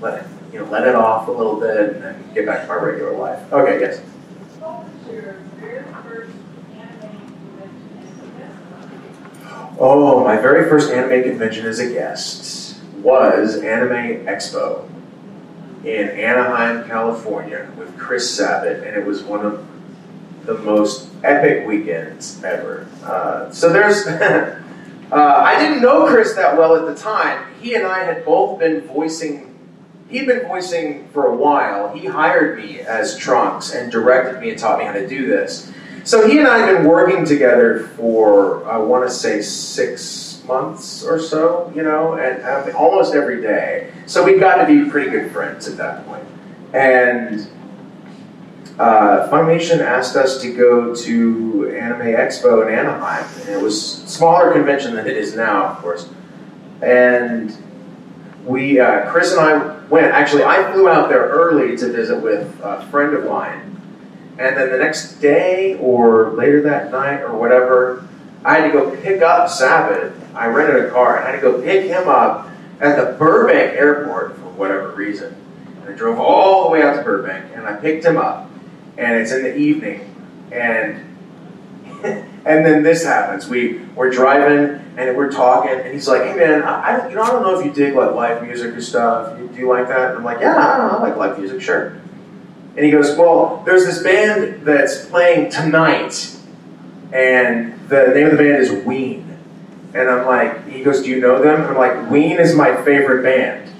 let it, you know, let it off a little bit, and then get back to my regular life. Okay, yes. Oh, my very first anime convention as a guest was Anime Expo in Anaheim, California, with Chris Sabat, and it was one of the most epic weekends ever. Uh, so there's, uh, I didn't know Chris that well at the time. He and I had both been voicing. He'd been voicing for a while. He hired me as Trunks and directed me and taught me how to do this. So he and I had been working together for I want to say six months or so, you know, and um, almost every day. So we got to be pretty good friends at that point. And uh, Funimation asked us to go to Anime Expo in Anaheim, and it was a smaller convention than it is now, of course. And we, uh, Chris and I went. Actually, I flew out there early to visit with a friend of mine, and then the next day or later that night or whatever, I had to go pick up Sabat. I rented a car. I had to go pick him up at the Burbank airport for whatever reason. And I drove all the way out to Burbank, and I picked him up. And it's in the evening, and and then this happens. We we're driving and we're talking, and he's like, "Hey man, I, I you know I don't know if you dig like live music or stuff. Do you like that?" And I'm like, "Yeah, I don't know. I like live music, sure." And he goes, "Well, there's this band that's playing tonight, and the name of the band is Ween." And I'm like, he goes, "Do you know them?" And I'm like, "Ween is my favorite band."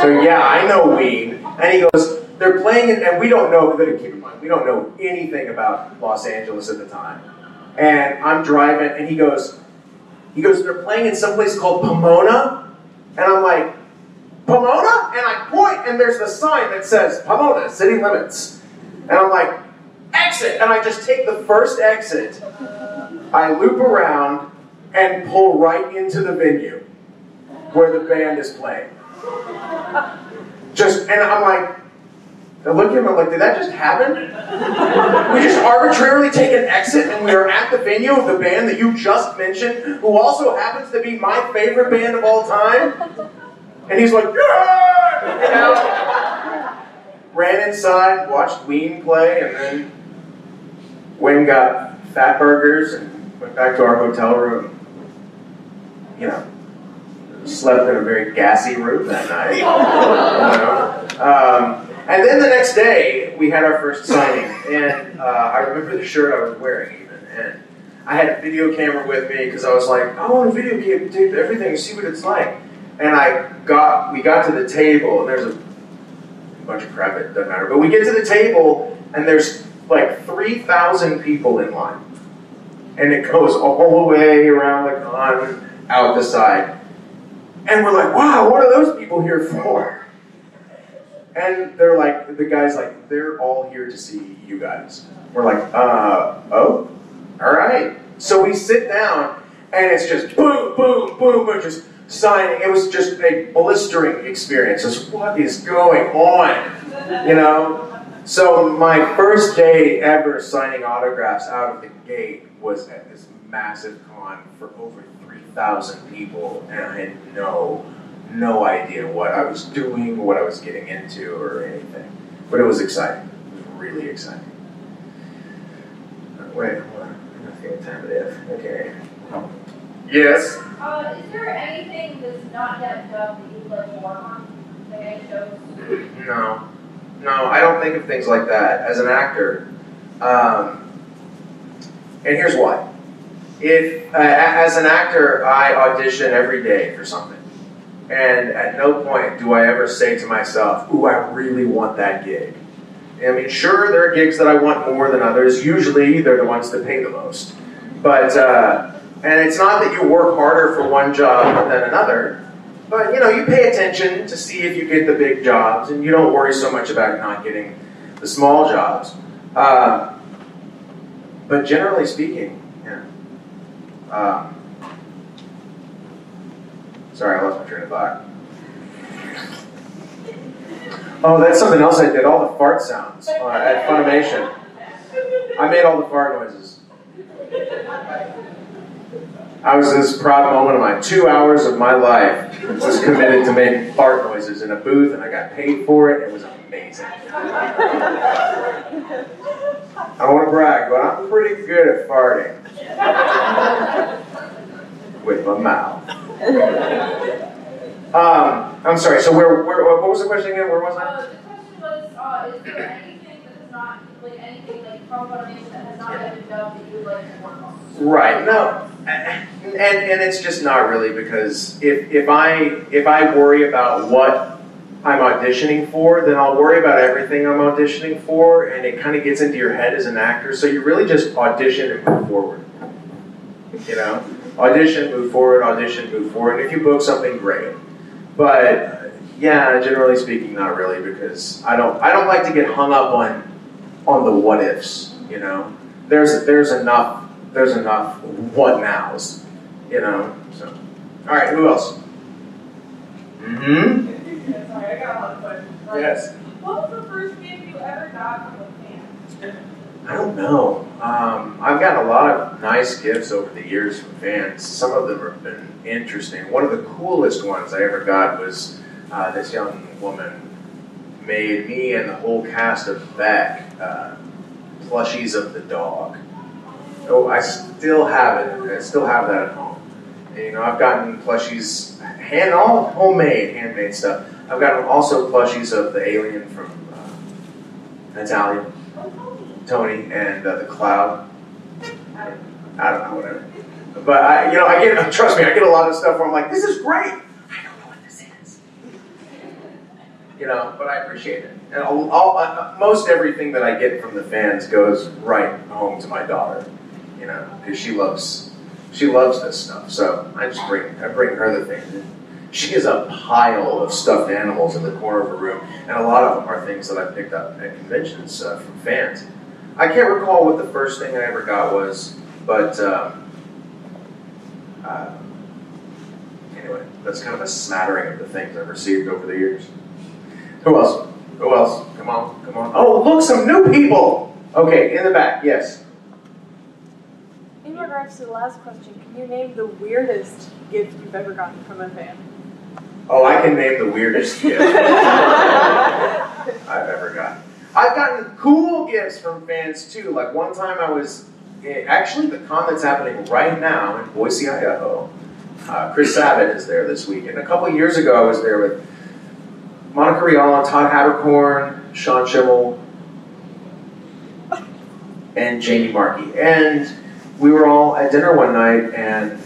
So yeah, I know Ween. And he goes, "They're playing and we don't know." Keep we don't know anything about Los Angeles at the time. And I'm driving, and he goes, he goes, "They're playing in some place called Pomona," and I'm like, "Pomona?" And I point, and there's the sign that says Pomona, city limits. And I'm like, "Exit!" And I just take the first exit. I loop around and pull right into the venue where the band is playing. Just, and I'm like, I look at him, I'm like, did that just happen? We just arbitrarily take an exit and we are at the venue of the band that you just mentioned, who also happens to be my favorite band of all time. And he's like, yeah! Ran inside, watched Ween play, and then and got Fatburgers and went back to our hotel room. You know, slept in a very gassy room that night. You know? um, and then the next day, we had our first signing, and uh, I remember the shirt I was wearing even, and I had a video camera with me because I was like, I want to video tape everything, and see what it's like. And I got, we got to the table, and there's a bunch of crap, it doesn't matter, but we get to the table, and there's like 3,000 people in line. And it goes all the way around the con, out the side. And we're like, wow, what are those people here for? And they're like, the guy's like, they're all here to see you guys. We're like, uh, oh, all right. So we sit down, and it's just boom, boom, boom, boom, just signing. It was just a blistering experience. Just what is going on, you know? So my first day ever signing autographs out of the gate was at this massive con for over 3,000 people, and I had no, no idea what I was doing, what I was getting into, or anything. But it was exciting. It was really exciting. Uh, Wait, hold on. I'm not seeing what time it is. Okay. Yes. Uh, is there anything that's not yet done that you'd like to work on? Like any shows? No, no, I don't think of things like that as an actor. Um, and here's why. If, uh, as an actor, I audition every day for something. And at no point do I ever say to myself, ooh, I really want that gig. I mean, sure, there are gigs that I want more than others. Usually, they're the ones that pay the most. But, uh, and it's not that you work harder for one job than another. But you know, you pay attention to see if you get the big jobs, and you don't worry so much about not getting the small jobs. Uh, but generally speaking, yeah. Um, sorry, I lost my train of thought. Oh, that's something else I did. All the fart sounds uh, at Funimation. I made all the fart noises. I was this proud moment of mine. Two hours of my life was committed to making fart noises in a booth, and I got paid for it. It was amazing. I don't want to brag, but I'm pretty good at farting with my mouth. Um, I'm sorry. So where, where? What was the question again? Where was I? Uh, the question was, uh, is there anything that is not, like anything like from Funimation that has not been done that you would like to work on? Right. No. And and it's just not really because if if I if I worry about what I'm auditioning for, then I'll worry about everything I'm auditioning for, and it kind of gets into your head as an actor. So you really just audition and move forward. You know, audition, move forward, audition, move forward. And if you book something, great. But yeah, generally speaking, not really because I don't I don't like to get hung up on on the what ifs. You know, there's there's enough there's enough what nows. You know, so all right, who else? Mm-hmm. Sorry, I got a lot of questions. Yes. What was the first gift you ever got from a fan? I don't know. Um, I've gotten a lot of nice gifts over the years from fans. Some of them have been interesting. One of the coolest ones I ever got was uh, this young woman made me and the whole cast of Beck uh, plushies of the dog. Oh, I still have it. I still have that at home. And, you know, I've gotten plushies, hand all homemade, handmade stuff. I've gotten also plushies of the alien from uh, Hetalia. Tony and uh, the Cloud. I don't know, whatever. But I, you know, I get trust me, I get a lot of stuff where I'm like, this is great. I don't know what this is. You know, but I appreciate it. And I'll, I'll, uh, most everything that I get from the fans goes right home to my daughter. You know, because she loves she loves this stuff. So I just bring I bring her the things. She has a pile of stuffed animals in the corner of her room, and a lot of them are things that I picked up at conventions uh, from fans. I can't recall what the first thing I ever got was, but um, uh, anyway, that's kind of a smattering of the things I've received over the years. Who else? Who else? Come on, come on. Oh, look, some new people! Okay, in the back, yes. In regards to the last question, can you name the weirdest gift you've ever gotten from a fan? Oh, I can name the weirdest gift I've ever gotten. I've gotten cool gifts from fans too. Like one time I was, eh, actually the con that's happening right now in Boise, Idaho. Uh, Chris Sabat is there this week. And a couple years ago I was there with Monica Rial, Todd Haberkorn, Sean Schemmel, and Jamie Marchi. And we were all at dinner one night and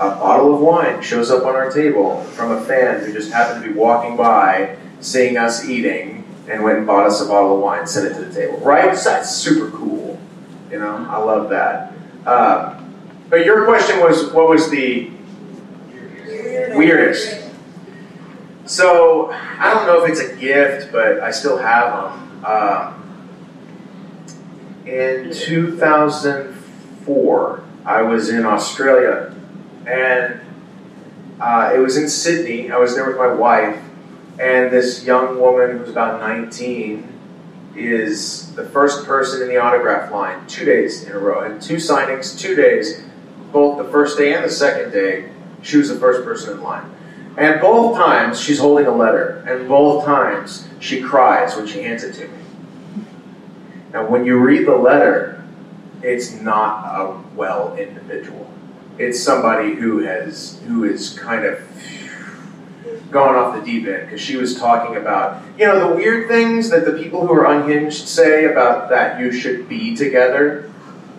a bottle of wine shows up on our table from a fan who just happened to be walking by, seeing us eating, and went and bought us a bottle of wine, sent it to the table. Right? So that's super cool. You know, I love that. Um, but your question was, what was the weirdest? So I don't know if it's a gift, but I still have them. Um, in 2004, I was in Australia, and uh, it was in Sydney. I was there with my wife, and this young woman who's about 19 is the first person in the autograph line two days in a row. And two signings, two days, both the first day and the second day, she was the first person in line. And both times she's holding a letter, and both times she cries when she hands it to me. Now, when you read the letter, it's not a well individual. It's somebody who has who is kind of gone off the deep end because she was talking about you know the weird things that the people who are unhinged say about that you should be together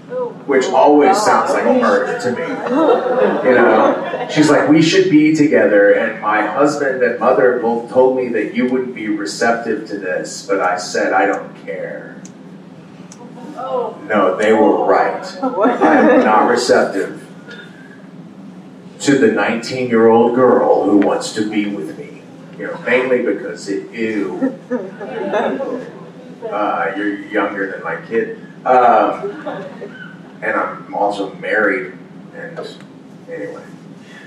oh, which oh, always sounds like a murder to me. You know, she's like, we should be together, and my husband and mother both told me that you wouldn't be receptive to this, but I said I don't care. Oh. No, they were right. I am not receptive to the 19-year-old girl who wants to be with me. You know, mainly because it, ew, uh, you're younger than my kid. Um, and I'm also married. And anyway,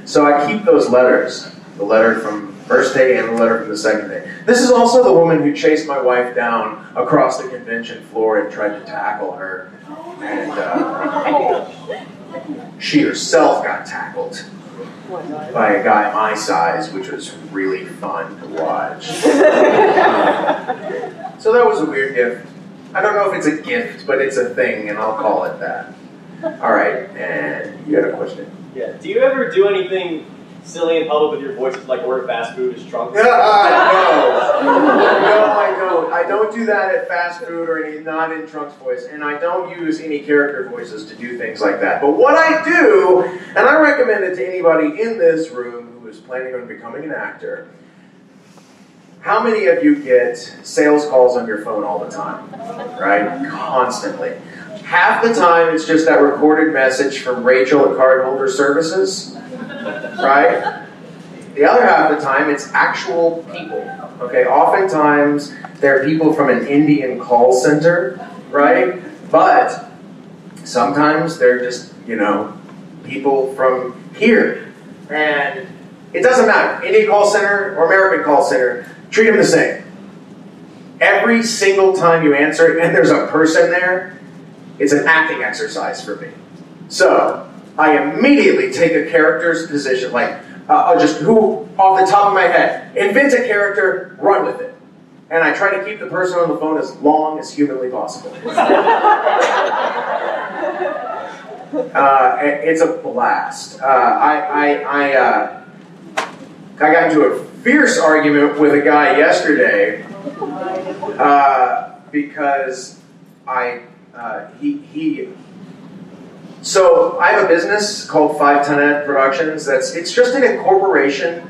so I keep those letters the letter from first day and the letter from the second day. This is also the woman who chased my wife down across the convention floor and tried to tackle her. And uh, she herself got tackled by a guy my size, which was really fun to watch. so that was a weird gift. I don't know if it's a gift, but it's a thing, and I'll call it that. All right, and you had a question. Yeah. Do you ever do anything silly and public with your voice, like order fast food as trunks? no, no, I don't. I don't do that at fast food or any not in Trunk's voice, and I don't use any character voices to do things like that. But what I do, and I recommend it to anybody in this room who is planning on becoming an actor. How many of you get sales calls on your phone all the time? Right? Constantly. Half the time it's just that recorded message from Rachel at Cardholder Services, right? The other half of the time it's actual people. Okay, oftentimes they're people from an Indian call center, right? But sometimes they're just, you know, people from here. And it doesn't matter. Indian call center or American call center, treat them the same. Every single time you answer and there's a person there, it's an acting exercise for me. So I immediately take a character's position, like uh, I'll just who off the top of my head, invent a character, run with it, and I try to keep the person on the phone as long as humanly possible. uh, it's a blast. Uh, I I I, uh, I got into a fierce argument with a guy yesterday uh, because I uh, he, he so I have a business called Five Tonette Productions. That's it's just an incorporation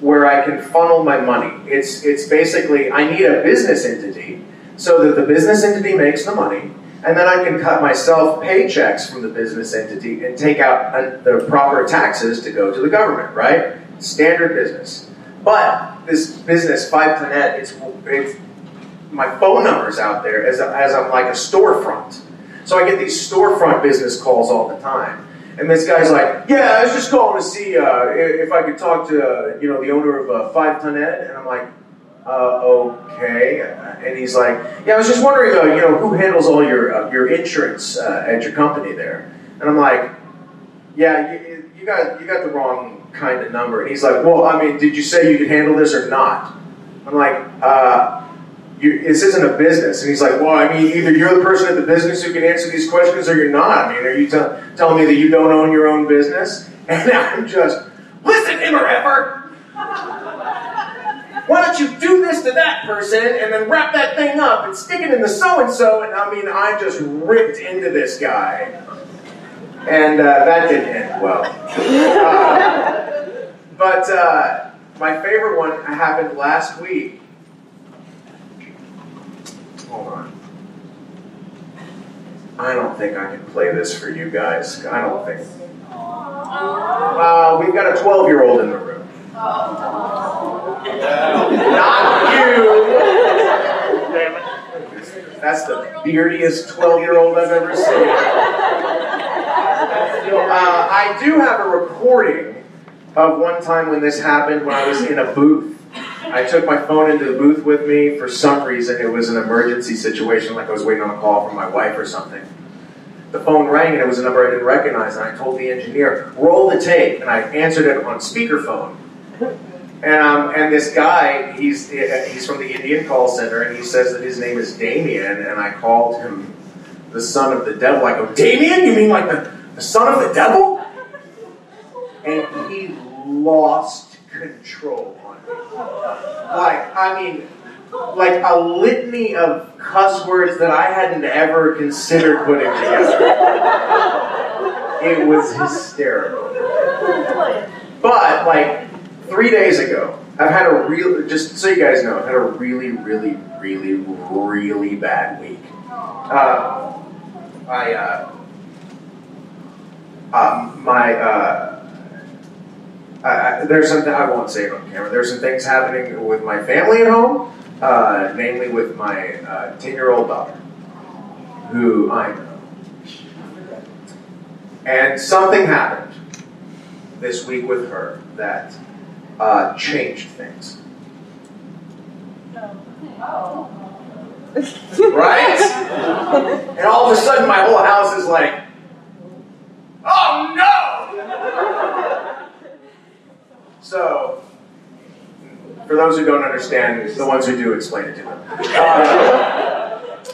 where I can funnel my money. It's it's basically I need a business entity so that the business entity makes the money, and then I can cut myself paychecks from the business entity and take out the proper taxes to go to the government. Right? Standard business. But this business Five Tonette, it's it's my phone number's out there as, a, as I'm like a storefront. So I get these storefront business calls all the time. And this guy's like, yeah, I was just calling to see uh, if I could talk to, uh, you know, the owner of uh, Five Tonette. And I'm like, uh, okay. And he's like, yeah, I was just wondering, uh, you know, who handles all your uh, your insurance at your company there? And I'm like, yeah, you, you got you got the wrong kind of number. And he's like, well, I mean, did you say you could handle this or not? I'm like, uh, you, this isn't a business. And he's like, well, I mean, either you're the person at the business who can answer these questions or you're not. I mean, are you t- telling me that you don't own your own business? And I'm just, listen, MRFer! Why don't you do this to that person and then wrap that thing up and stick it in the so-and-so? And I mean, I just ripped into this guy. And uh, that didn't end well. Uh, but uh, my favorite one happened last week. Hold on. I don't think I can play this for you guys. I don't think. Uh, we've got a 12 year old in the room. Not you! That's the beardiest 12 year old I've ever seen. Uh, I do have a recording of one time when this happened when I was in a booth. I took my phone into the booth with me. For some reason, it was an emergency situation, like I was waiting on a call from my wife or something. The phone rang and it was a number I didn't recognize, and I told the engineer, roll the tape, and I answered it on speakerphone. And, um, and this guy, he's, he's from the Indian call center, and he says that his name is Damien, and I called him the son of the devil. I go, Damien? You mean like the, the son of the devil? And he lost control. Like, I mean, like a litany of cuss words that I hadn't ever considered putting together. It was hysterical. But, like, three days ago, I've had a real, just so you guys know, I've had a really, really, really, really bad week. Uh, I, uh, um, my, uh, I, I, there's something I won't say it on camera. There's some things happening with my family at home, uh, namely with my uh, 10 year old daughter, who I know. And something happened this week with her that uh, changed things. Right? and all of a sudden, my whole house is like, oh no! So, for those who don't understand, the ones who do, explain it to them. Uh,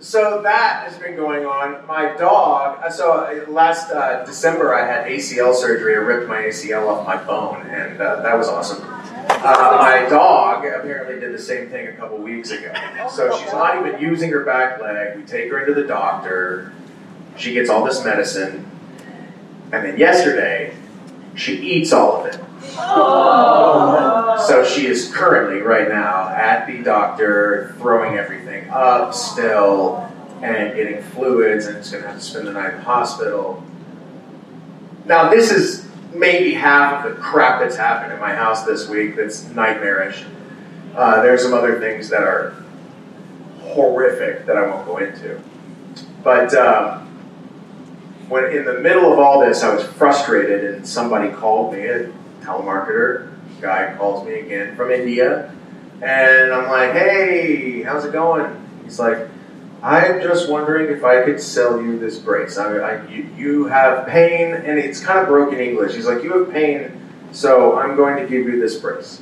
so that has been going on. My dog, uh, so uh, last uh, December I had ACL surgery. I ripped my ACL off my bone, and uh, that was awesome. Uh, my dog apparently did the same thing a couple weeks ago. So she's not even using her back leg. We take her into the doctor. She gets all this medicine. And then yesterday, she eats all of it. So she is currently, right now, at the doctor, throwing everything up still and getting fluids, and is going to have to spend the night in the hospital. Now, this is maybe half of the crap that's happened in my house this week that's nightmarish. Uh, there's some other things that are horrific that I won't go into. But um, when in the middle of all this, I was frustrated, and somebody called me, a telemarketer guy calls me again from India, and I'm like, hey, how's it going? He's like, I'm just wondering if I could sell you this brace. I, I, you, you have pain, and it's kind of broken English. He's like, you have pain, so I'm going to give you this brace.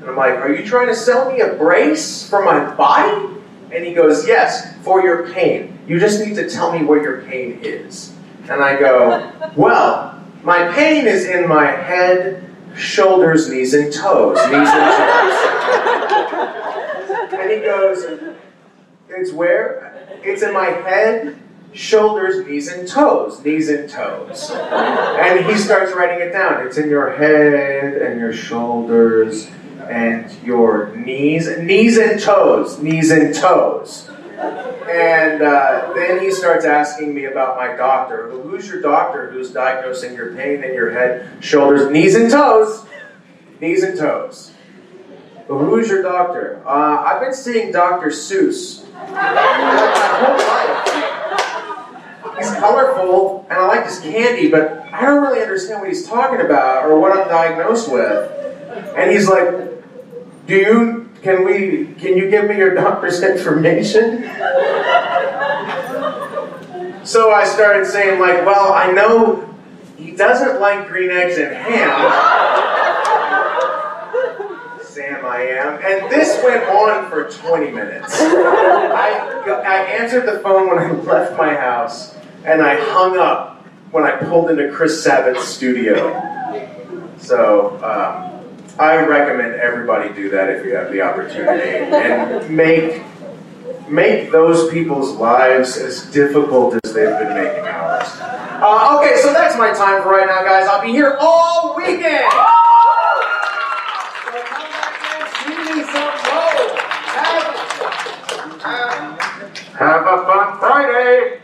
And I'm like, are you trying to sell me a brace for my body? And he goes, yes, for your pain. You just need to tell me where your pain is. And I go, well, my pain is in my head, shoulders, knees, and toes. Knees and toes. and he goes, it's where? It's in my head, shoulders, knees, and toes. Knees and toes. And he starts writing it down. It's in your head and your shoulders and your knees. Knees and toes. Knees and toes. And uh, then he starts asking me about my doctor. Well, who's your doctor who's diagnosing your pain in your head, shoulders, knees, and toes? Knees and toes. But who's your doctor? Uh, I've been seeing Dr. Seuss my whole life. He's colorful, and I like his candy, but I don't really understand what he's talking about or what I'm diagnosed with. And he's like, "Do you? Can we? Can you give me your doctor's information?" So I started saying, like, "Well, I know he doesn't like green eggs and ham." Sam, I am. And this went on for 20 minutes. I, I answered the phone when I left my house, and I hung up when I pulled into Chris Sabat's studio. So um, I recommend everybody do that if you have the opportunity and make make those people's lives as difficult as they've been making ours. Uh, okay, so that's my time for right now, guys. I'll be here all weekend. Some have a fun Friday.